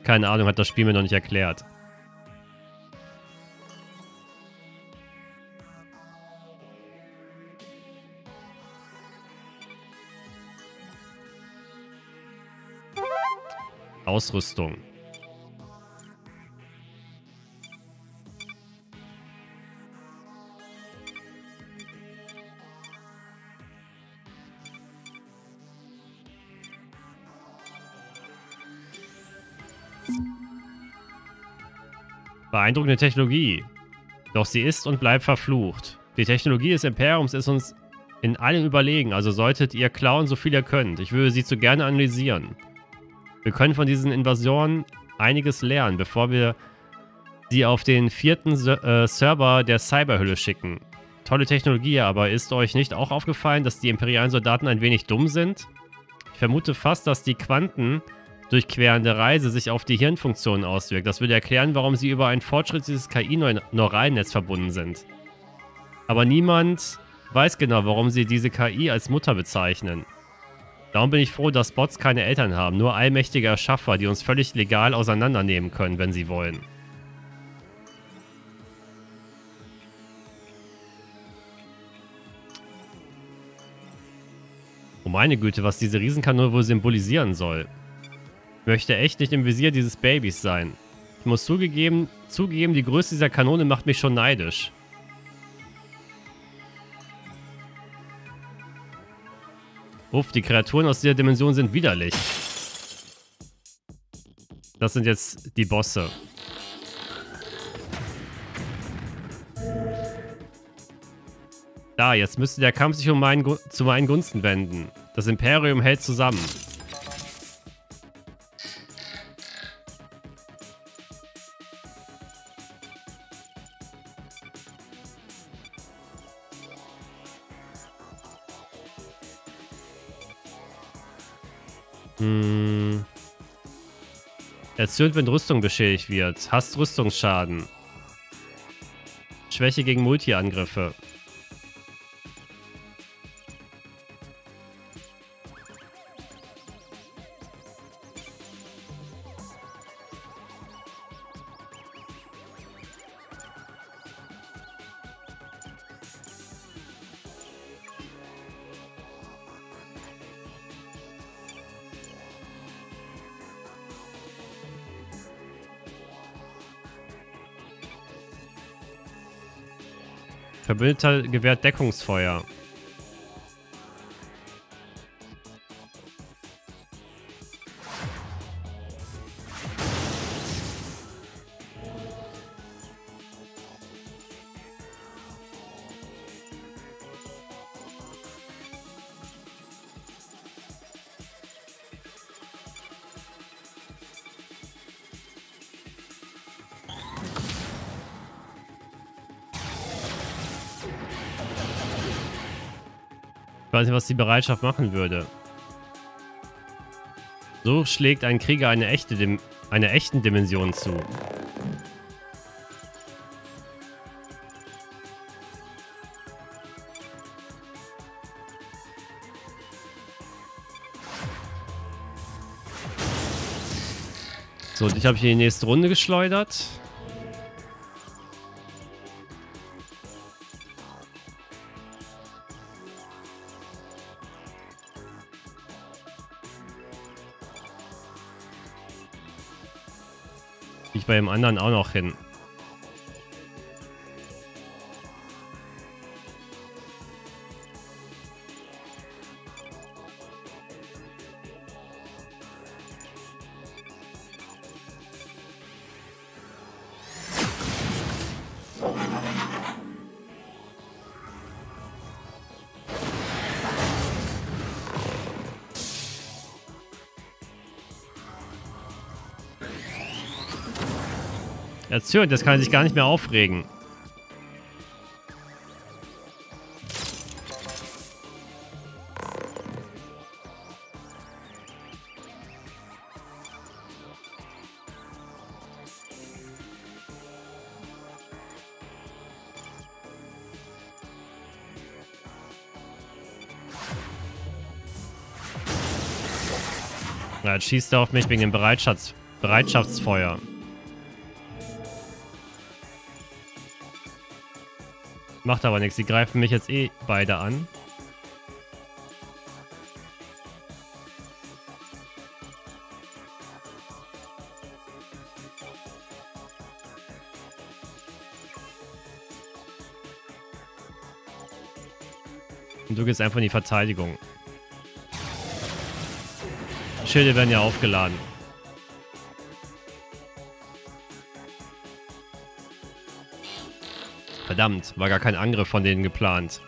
keine Ahnung, hat das Spiel mir noch nicht erklärt. Ausrüstung. Beeindruckende Technologie. Doch sie ist und bleibt verflucht. Die Technologie des Imperiums ist uns in allem überlegen, also solltet ihr klauen, so viel ihr könnt. Ich würde sie zu gerne analysieren. Wir können von diesen Invasionen einiges lernen, bevor wir sie auf den vierten äh, Server der Cyberhülle schicken. Tolle Technologie, aber ist euch nicht auch aufgefallen, dass die imperialen Soldaten ein wenig dumm sind? Ich vermute fast, dass die Quanten durchquerende Reise sich auf die Hirnfunktionen auswirkt. Das würde erklären, warum sie über ein fortschrittliches KI-Neuralnetz verbunden sind. Aber niemand weiß genau, warum sie diese KI als Mutter bezeichnen. Darum bin ich froh, dass Bots keine Eltern haben, nur allmächtige Erschaffer, die uns völlig legal auseinandernehmen können, wenn sie wollen. Oh meine Güte, was diese Riesenkanone wohl symbolisieren soll. Ich möchte echt nicht im Visier dieses Babys sein. Ich muss zugegeben, zugeben, die Größe dieser Kanone macht mich schon neidisch. Uff, die Kreaturen aus dieser Dimension sind widerlich. Das sind jetzt die Bosse. Da, jetzt müsste der Kampf sich um meinen, zu meinen Gunsten wenden. Das Imperium hält zusammen. Erzürnt, wenn Rüstung beschädigt wird. Hast Rüstungsschaden. Schwäche gegen Multi-Angriffe. Verbündeter gewährt Deckungsfeuer. Weiß nicht, was die Bereitschaft machen würde. So schlägt ein Krieger eine echte Dim eine echten Dimension zu. So, habe ich in die nächste Runde geschleudert. Ich bei dem anderen auch noch hin. Erzürnt, jetzt kann er sich gar nicht mehr aufregen. Ja, jetzt schießt er auf mich wegen dem Bereitschafts Bereitschaftsfeuer. Macht aber nichts. Die greifen mich jetzt eh beide an. Und du gehst einfach in die Verteidigung. Schilde werden ja aufgeladen. Verdammt, war gar kein Angriff von denen geplant.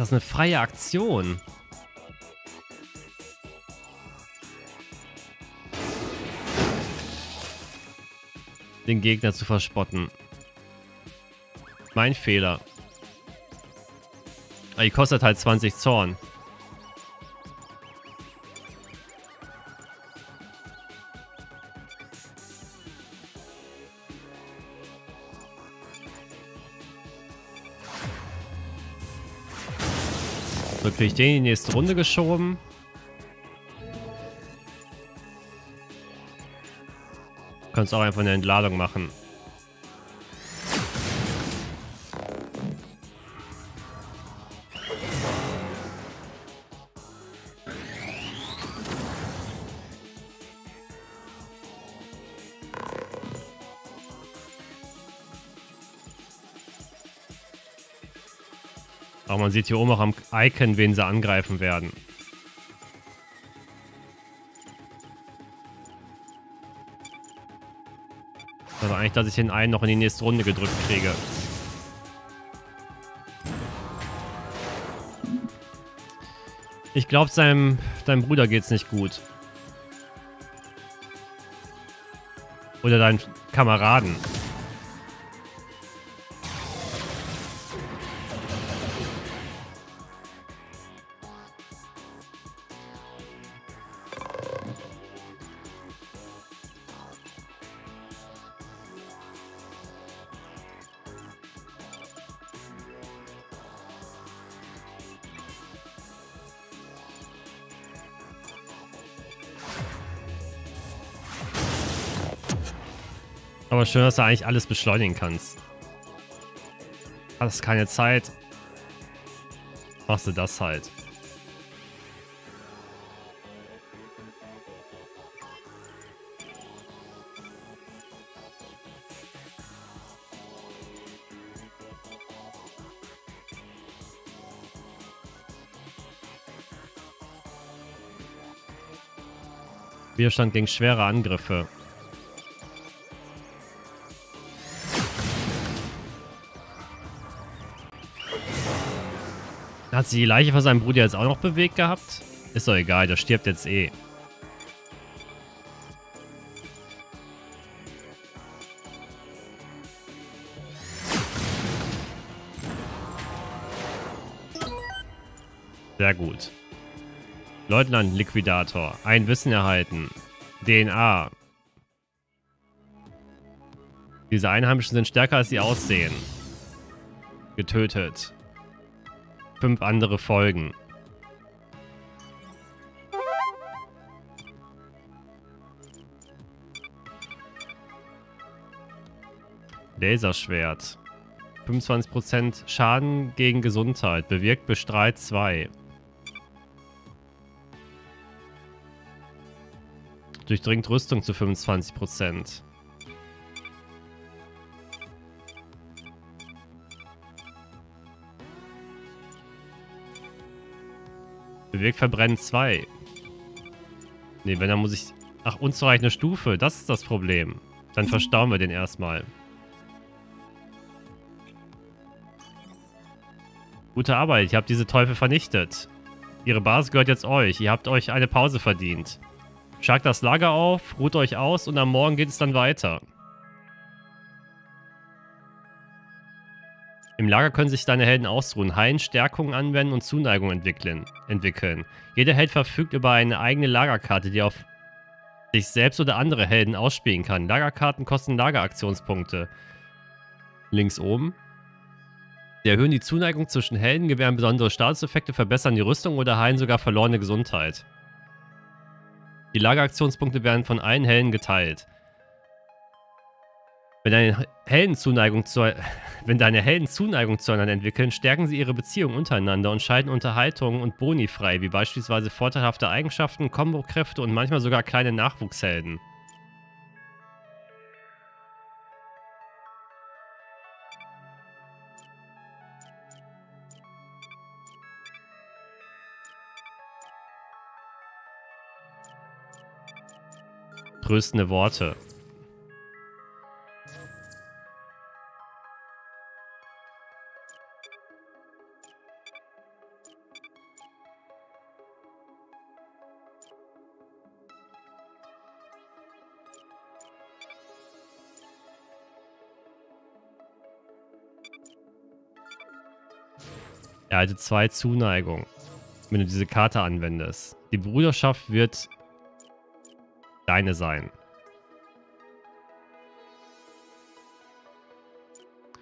Das ist eine freie Aktion. Den Gegner zu verspotten. Mein Fehler. Aber die kostet halt 20 Zorn. Kriege den in die nächste Runde geschoben. Kannst auch einfach eine Entladung machen. Man sieht hier oben auch am Icon, wen sie angreifen werden. Also eigentlich, dass ich den einen noch in die nächste Runde gedrückt kriege. Ich glaube, seinem, deinem Bruder geht's nicht gut. Oder deinen Kameraden. Schön, dass du eigentlich alles beschleunigen kannst. Hast keine Zeit. Machst du das halt. Widerstand gegen schwere Angriffe. Hat sie die Leiche von seinem Bruder jetzt auch noch bewegt gehabt? Ist doch egal, der stirbt jetzt eh. Sehr gut. Leutnant Liquidator. Ein Wissen erhalten. DNA. Diese Einheimischen sind stärker als sie aussehen. Getötet fünf andere Folgen. Laserschwert. 25% Schaden gegen Gesundheit. Bewirkt Bestreit 2. Durchdringt Rüstung zu 25%. Bewirkt Verbrennen 2. Ne, wenn, dann muss ich... Ach, unzureichende Stufe. Das ist das Problem. Dann verstauen wir den erstmal. Gute Arbeit, ihr habt diese Teufel vernichtet. Ihre Basis gehört jetzt euch. Ihr habt euch eine Pause verdient. Schlagt das Lager auf, ruht euch aus und am Morgen geht es dann weiter. Lager können sich deine Helden ausruhen, heilen, Stärkungen anwenden und Zuneigung entwickeln. entwickeln. Jeder Held verfügt über eine eigene Lagerkarte, die auf sich selbst oder andere Helden ausspielen kann. Lagerkarten kosten Lageraktionspunkte. Links oben. Sie erhöhen die Zuneigung zwischen Helden, gewähren besondere Statuseffekte, verbessern die Rüstung oder heilen sogar verlorene Gesundheit. Die Lageraktionspunkte werden von allen Helden geteilt. Wenn deine Helden Zuneigung zu, wenn deine Helden Zuneigung zueinander entwickeln, stärken sie ihre Beziehung untereinander und schalten Unterhaltungen und Boni frei, wie beispielsweise vorteilhafte Eigenschaften, Kombokräfte und manchmal sogar kleine Nachwuchshelden. Tröstende Worte. Erhalte zwei Zuneigung, wenn du diese Karte anwendest. Die Bruderschaft wird deine sein.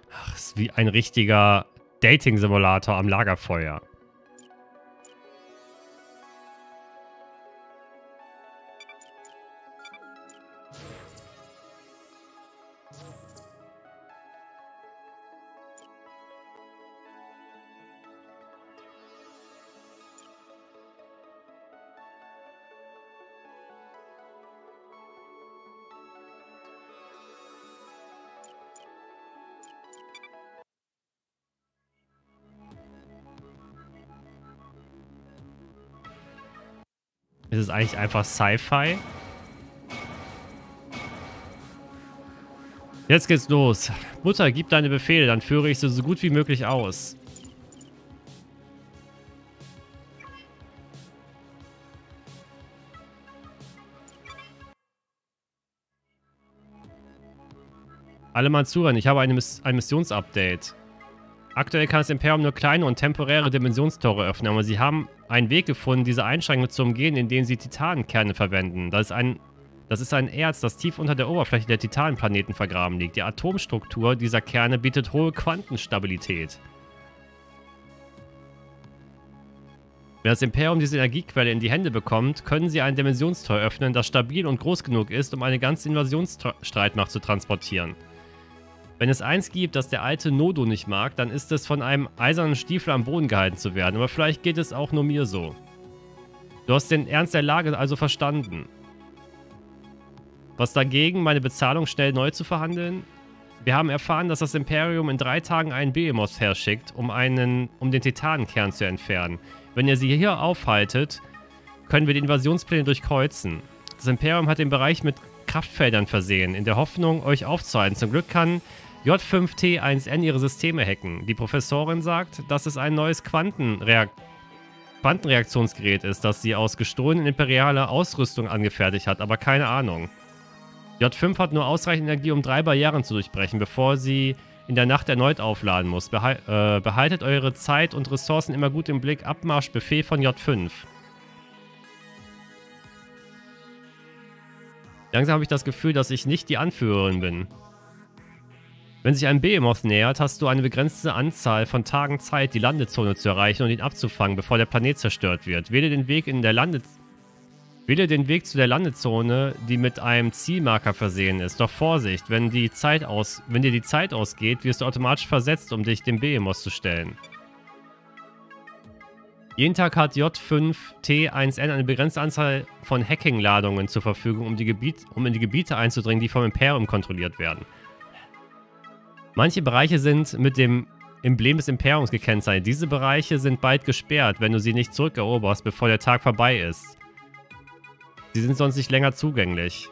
Ach, ist wie ein richtiger Dating-Simulator am Lagerfeuer. Es eigentlich einfach Sci-Fi? Jetzt geht's los. Mutter, gib deine Befehle, dann führe ich sie so gut wie möglich aus. Alle mal zuhören, ich habe eine Miss ein Missionsupdate. Aktuell kann das Imperium nur kleine und temporäre Dimensionstore öffnen, aber sie haben einen Weg gefunden, diese Einschränkung zu umgehen, indem sie Titanenkerne verwenden. Das ist ein, das ist ein Erz, das tief unter der Oberfläche der Titanenplaneten vergraben liegt. Die Atomstruktur dieser Kerne bietet hohe Quantenstabilität. Wenn das Imperium diese Energiequelle in die Hände bekommt, können sie ein Dimensionstor öffnen, das stabil und groß genug ist, um eine ganze Invasionsstreitmacht zu transportieren. Wenn es eins gibt, das der alte Nodo nicht mag, dann ist es von einem eisernen Stiefel am Boden gehalten zu werden. Aber vielleicht geht es auch nur mir so. Du hast den Ernst der Lage also verstanden. Was dagegen, meine Bezahlung schnell neu zu verhandeln? Wir haben erfahren, dass das Imperium in drei Tagen einen Behemoth herschickt, um, einen, um den Titanenkern zu entfernen. Wenn ihr sie hier aufhaltet, können wir die Invasionspläne durchkreuzen. Das Imperium hat den Bereich mit Kraftfeldern versehen, in der Hoffnung, euch aufzuhalten. Zum Glück kann J5T1N ihre Systeme hacken. Die Professorin sagt, dass es ein neues Quantenreak Quantenreaktionsgerät ist, das sie aus gestohlener imperialer Ausrüstung angefertigt hat, aber keine Ahnung. J5 hat nur ausreichend Energie, um drei Barrieren zu durchbrechen, bevor sie in der Nacht erneut aufladen muss. Behal äh, behaltet eure Zeit und Ressourcen immer gut im Blick. Abmarschbefehl von J5. Langsam habe ich das Gefühl, dass ich nicht die Anführerin bin. Wenn sich ein Behemoth nähert, hast du eine begrenzte Anzahl von Tagen Zeit, die Landezone zu erreichen und ihn abzufangen, bevor der Planet zerstört wird. Wähle den Weg in der Lande Wähle den Weg zu der Landezone, die mit einem Zielmarker versehen ist. Doch Vorsicht, wenn, die Zeit aus, wenn dir die Zeit ausgeht, wirst du automatisch versetzt, um dich dem Behemoth zu stellen. Jeden Tag hat J5T1N eine begrenzte Anzahl von Hacking-Ladungen zur Verfügung, um, Gebiet, um in die Gebiete einzudringen, die vom Imperium kontrolliert werden. Manche Bereiche sind mit dem Emblem des Imperiums gekennzeichnet. Diese Bereiche sind bald gesperrt, wenn du sie nicht zurückeroberst, bevor der Tag vorbei ist. Sie sind sonst nicht länger zugänglich.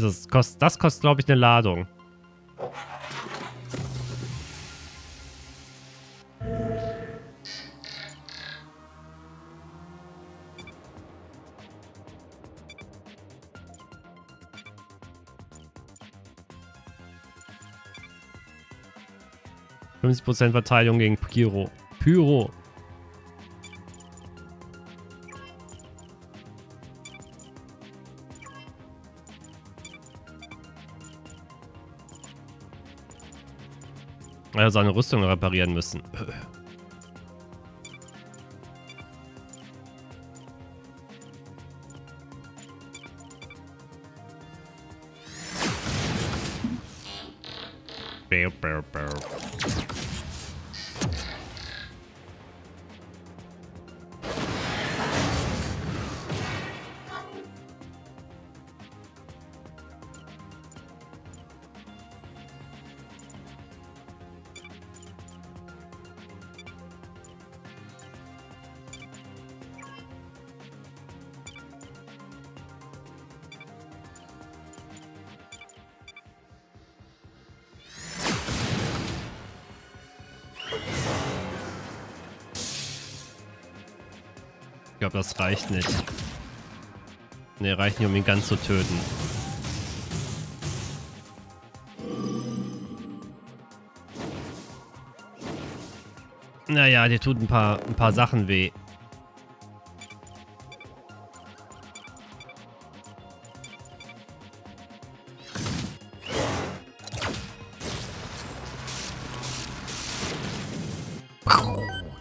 Das kostet, das kostet glaube ich, eine Ladung. 50% Verteidigung gegen Pyro. Pyro. Er seine Rüstung reparieren müssen. Bow, bow, bow. Das reicht nicht. Ne, reicht nicht, um ihn ganz zu töten. Naja, dir tut ein paar, ein paar Sachen weh.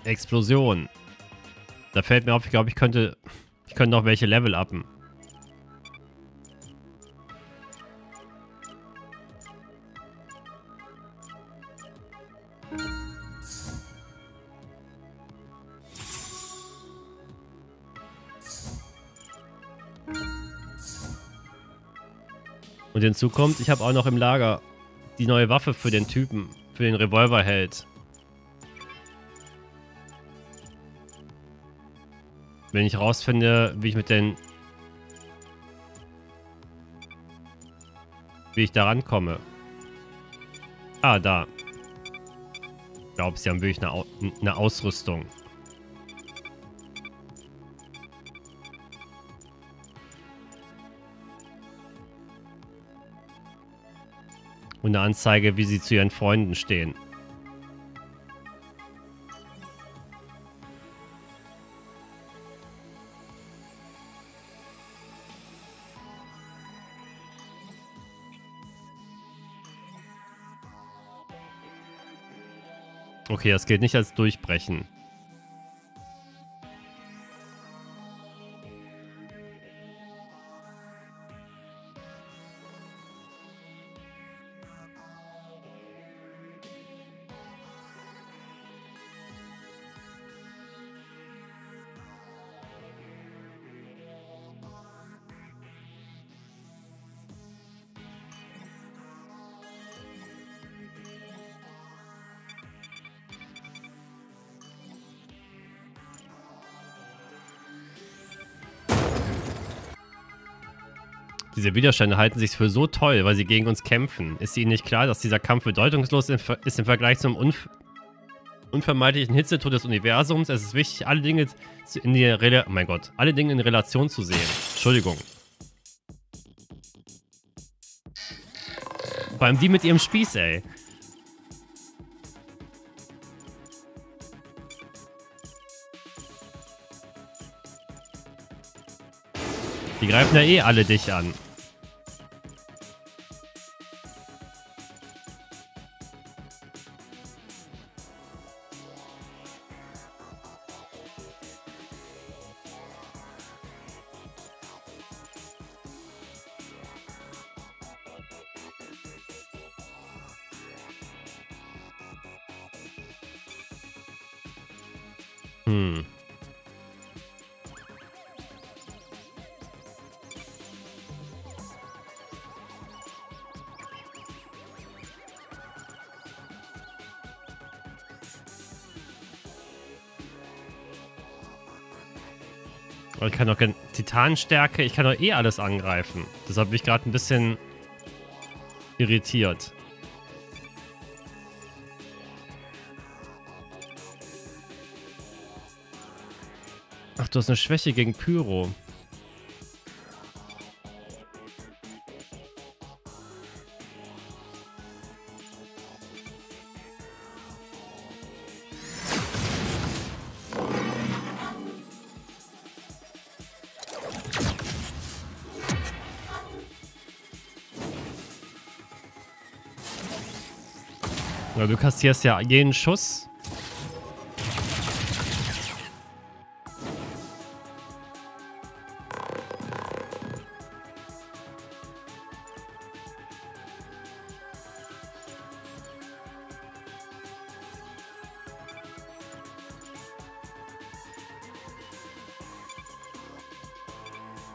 Explosion. Da fällt mir auf, ich glaube, ich könnte, ich könnte noch welche Level uppen. Und hinzu kommt, ich habe auch noch im Lager die neue Waffe für den Typen, für den Revolverheld. Wenn ich rausfinde, wie ich mit den... Wie ich da rankomme. Ah, da. Ich glaube, sie haben wirklich eine, eine Ausrüstung. Und eine Anzeige, wie sie zu ihren Freunden stehen. Okay, das gilt nicht als Durchbrechen. Diese Widerstände halten sich für so toll, weil sie gegen uns kämpfen. Ist ihnen nicht klar, dass dieser Kampf bedeutungslos ist im Vergleich zum unver unvermeidlichen Hitzetod des Universums? Es ist wichtig, alle Dinge in die Rela oh mein Gott, alle Dinge in Relation zu sehen. Entschuldigung. Vor allem die mit ihrem Spieß, ey. Die greifen ja eh alle dich an. Doch Titanstärke, ich kann doch eh alles angreifen. Deshalb bin ich gerade ein bisschen irritiert. Ach, du hast eine Schwäche gegen Pyro. Ja, du kassierst ja jeden Schuss.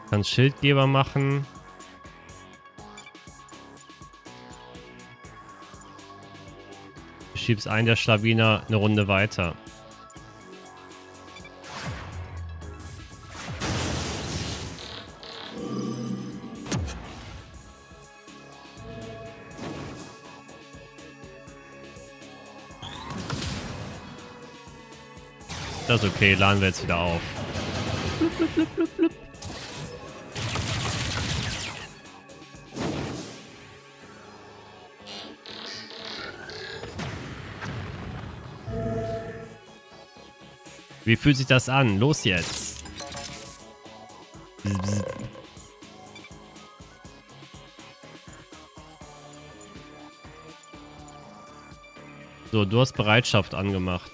Kannst Schildgeber machen. Schiebst einen der Schlawiner eine Runde weiter. Das ist okay, laden wir jetzt wieder auf. Blub, blub, blub, Wie fühlt sich das an? Los jetzt. So, du hast Bereitschaft angemacht.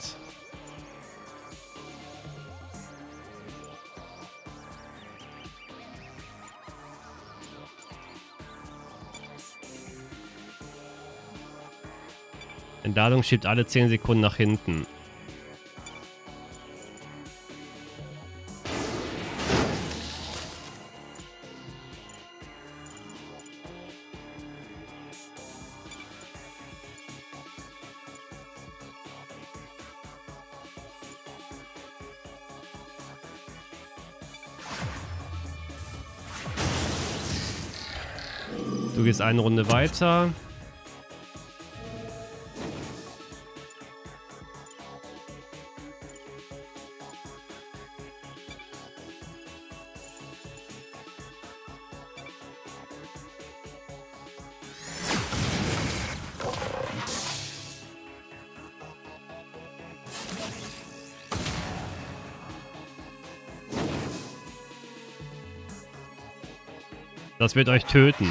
Entladung schiebt alle 10 Sekunden nach hinten. Du gehst eine Runde weiter. Das wird euch töten.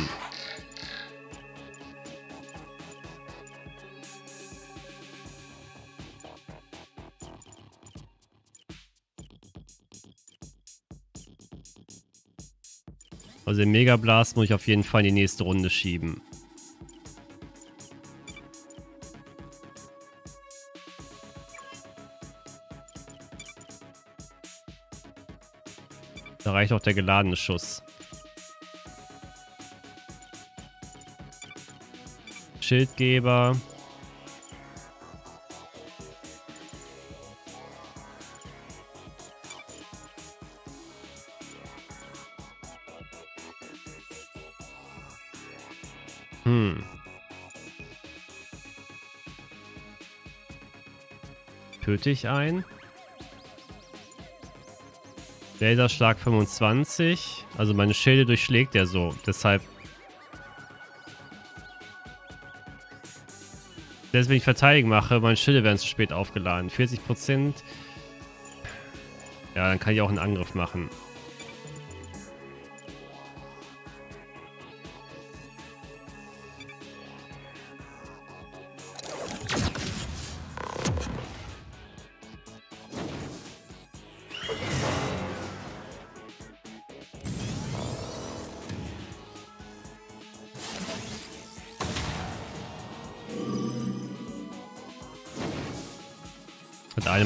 Also den Mega Blast muss ich auf jeden Fall in die nächste Runde schieben. Da reicht auch der geladene Schuss. Schildgeber. Ich ein? Laserschlag 25. Also meine Schilde durchschlägt er so. Deshalb Selbst wenn ich Verteidigung mache, meine Schilde werden zu spät aufgeladen. 40%. Ja, dann kann ich auch einen Angriff machen.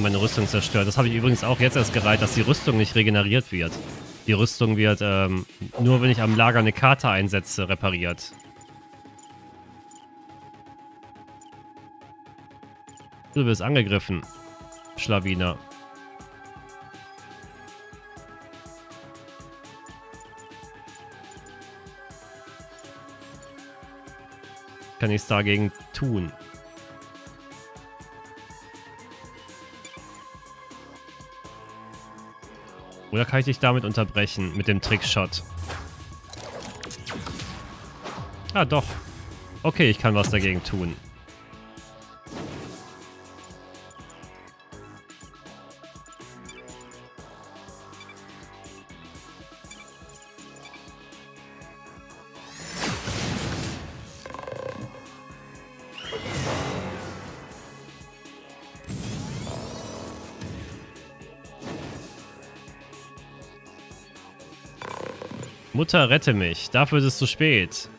Meine Rüstung zerstört. Das habe ich übrigens auch jetzt erst gereiht, dass die Rüstung nicht regeneriert wird. Die Rüstung wird ähm, nur, wenn ich am Lager eine Karte einsetze, repariert. Du wirst angegriffen. Schlawiner. Kann nichts dagegen tun. Oder kann ich dich damit unterbrechen mit dem Trickshot? Ah, doch. Okay, ich kann was dagegen tun. Mutter, rette mich. Dafür ist es zu spät.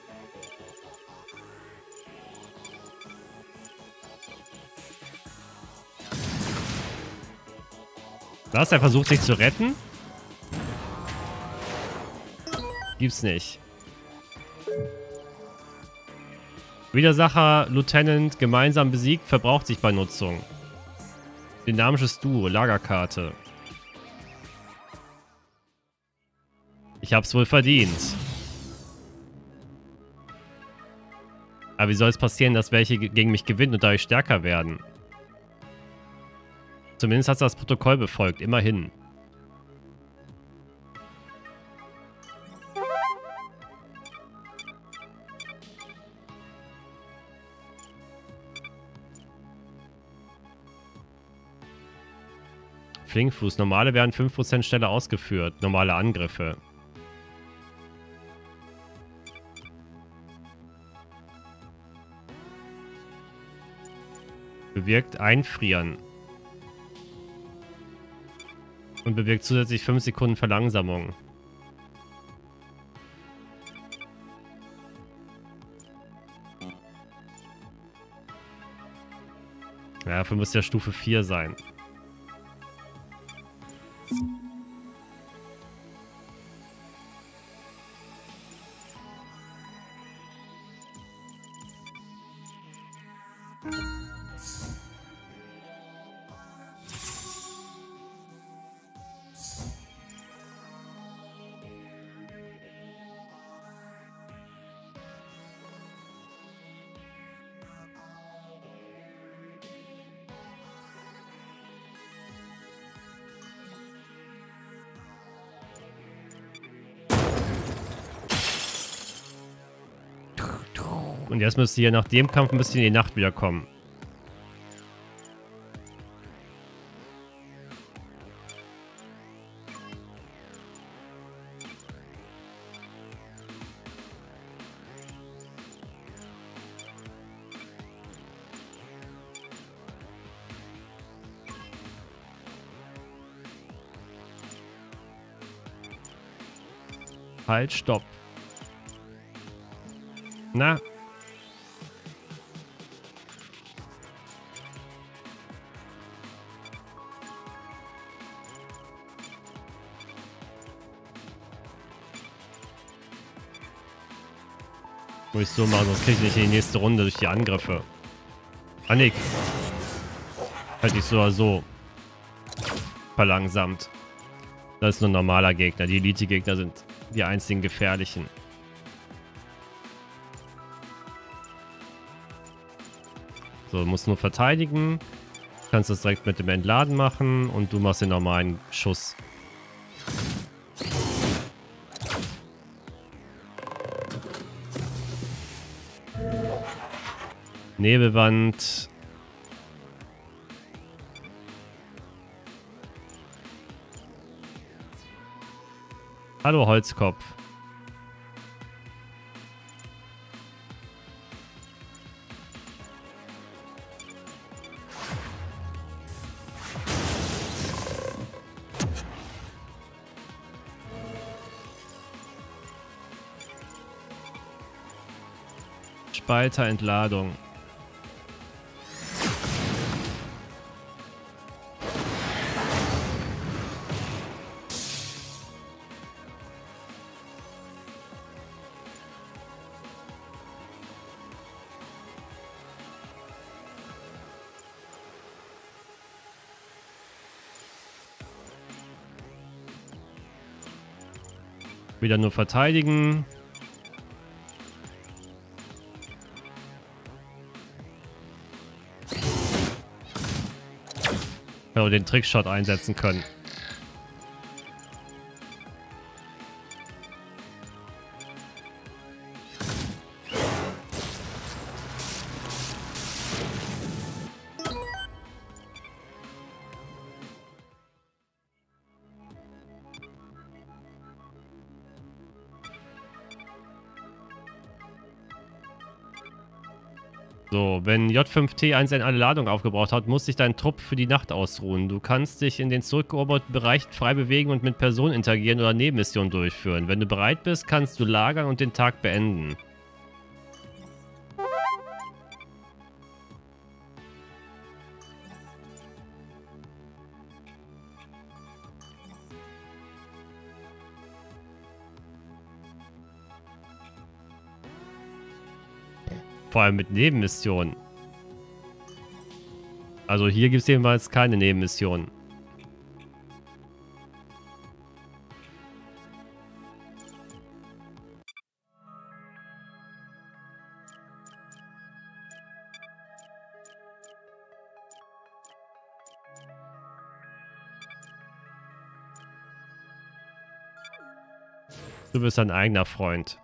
Was? Er versucht sich zu retten? Gibt's nicht. Widersacher, Lieutenant, gemeinsam besiegt, verbraucht sich bei Nutzung. Dynamisches Duo, Lagerkarte. Ich hab's wohl verdient. Aber wie soll es passieren, dass welche gegen mich gewinnen und dadurch stärker werden? Zumindest hat das Protokoll befolgt, immerhin. Flinkfuß. Normale werden 5% schneller ausgeführt. Normale Angriffe. Bewirkt Einfrieren. Und bewirkt zusätzlich 5 Sekunden Verlangsamung. Ja, dafür muss ja Stufe 4 sein. Jetzt müsste hier nach dem Kampf ein bisschen in die Nacht wiederkommen. Halt, stopp. Na, ich so machen, sonst kriege ich nicht in die nächste Runde durch die Angriffe. Annik. Halt dich so so. Verlangsamt. Das ist nur ein normaler Gegner. Die Elite-Gegner sind die einzigen gefährlichen. So, musst nur verteidigen. Kannst das direkt mit dem Entladen machen und du machst den normalen Schuss. Nebelwand. Hallo Holzkopf. Spalterentladung. Wieder nur verteidigen. Ja, den Trickshot einsetzen können. Wenn J5T1 eine Ladung aufgebraucht hat, muss sich dein Trupp für die Nacht ausruhen. Du kannst dich in den zurückgeroberten Bereichen frei bewegen und mit Personen interagieren oder Nebenmissionen durchführen. Wenn du bereit bist, kannst du lagern und den Tag beenden. Vor allem mit Nebenmissionen. Also hier gibt es jedenfalls keine Nebenmissionen. Du bist dein eigener Freund.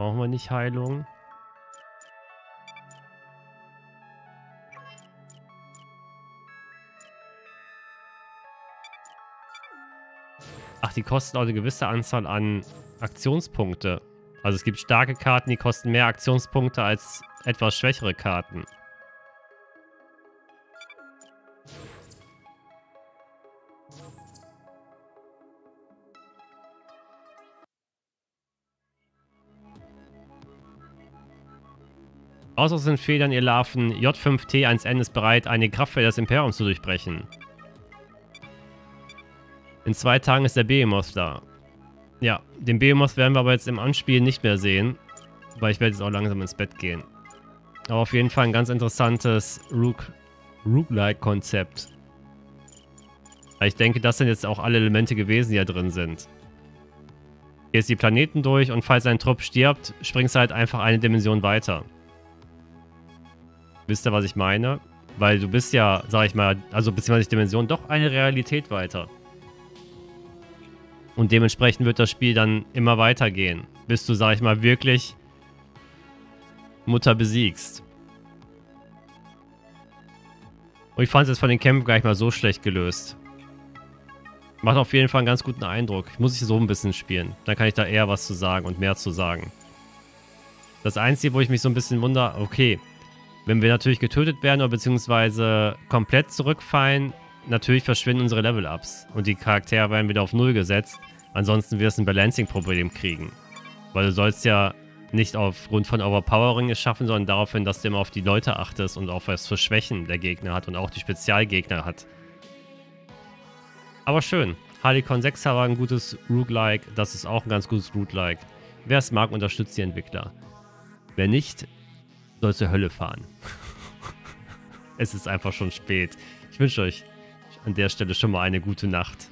Brauchen wir nicht Heilung. Ach, die kosten auch eine gewisse Anzahl an Aktionspunkte. Also es gibt starke Karten, die kosten mehr Aktionspunkte als etwas schwächere Karten. Außer sind Federn ihr Larven. J5T1N ist bereit, eine Kraftwelle des Imperiums zu durchbrechen. In zwei Tagen ist der Behemoth da. Ja, den Behemoth werden wir aber jetzt im Anspiel nicht mehr sehen. Weil ich werde jetzt auch langsam ins Bett gehen. Aber auf jeden Fall ein ganz interessantes Rook-like-Konzept. Ich denke, das sind jetzt auch alle Elemente gewesen, die da drin sind. Gehst die Planeten durch und falls ein Trupp stirbt, springst du halt einfach eine Dimension weiter. Wisst ihr, was ich meine? Weil du bist ja, sag ich mal, also beziehungsweise Dimension, doch eine Realität weiter. Und dementsprechend wird das Spiel dann immer weitergehen, bis du, sag ich mal, wirklich Mutter besiegst. Und ich fand es jetzt von den Kämpfen gar nicht mal so schlecht gelöst. Macht auf jeden Fall einen ganz guten Eindruck. Ich muss ich so ein bisschen spielen. Dann kann ich da eher was zu sagen und mehr zu sagen. Das Einzige, wo ich mich so ein bisschen wundere, okay, wenn wir natürlich getötet werden oder beziehungsweise komplett zurückfallen, natürlich verschwinden unsere Level-Ups und die Charaktere werden wieder auf Null gesetzt. Ansonsten wirst du ein Balancing-Problem kriegen. Weil du sollst ja nicht aufgrund von Overpowering es schaffen, sondern darauf hin, dass du immer auf die Leute achtest und auf was für Schwächen der Gegner hat und auch die Spezialgegner hat. Aber schön. Harlequin 6 war ein gutes Roguelike. Das ist auch ein ganz gutes Roguelike. Wer es mag, unterstützt die Entwickler. Wer nicht, soll zur Hölle fahren. es ist einfach schon spät. Ich wünsche euch an der Stelle schon mal eine gute Nacht.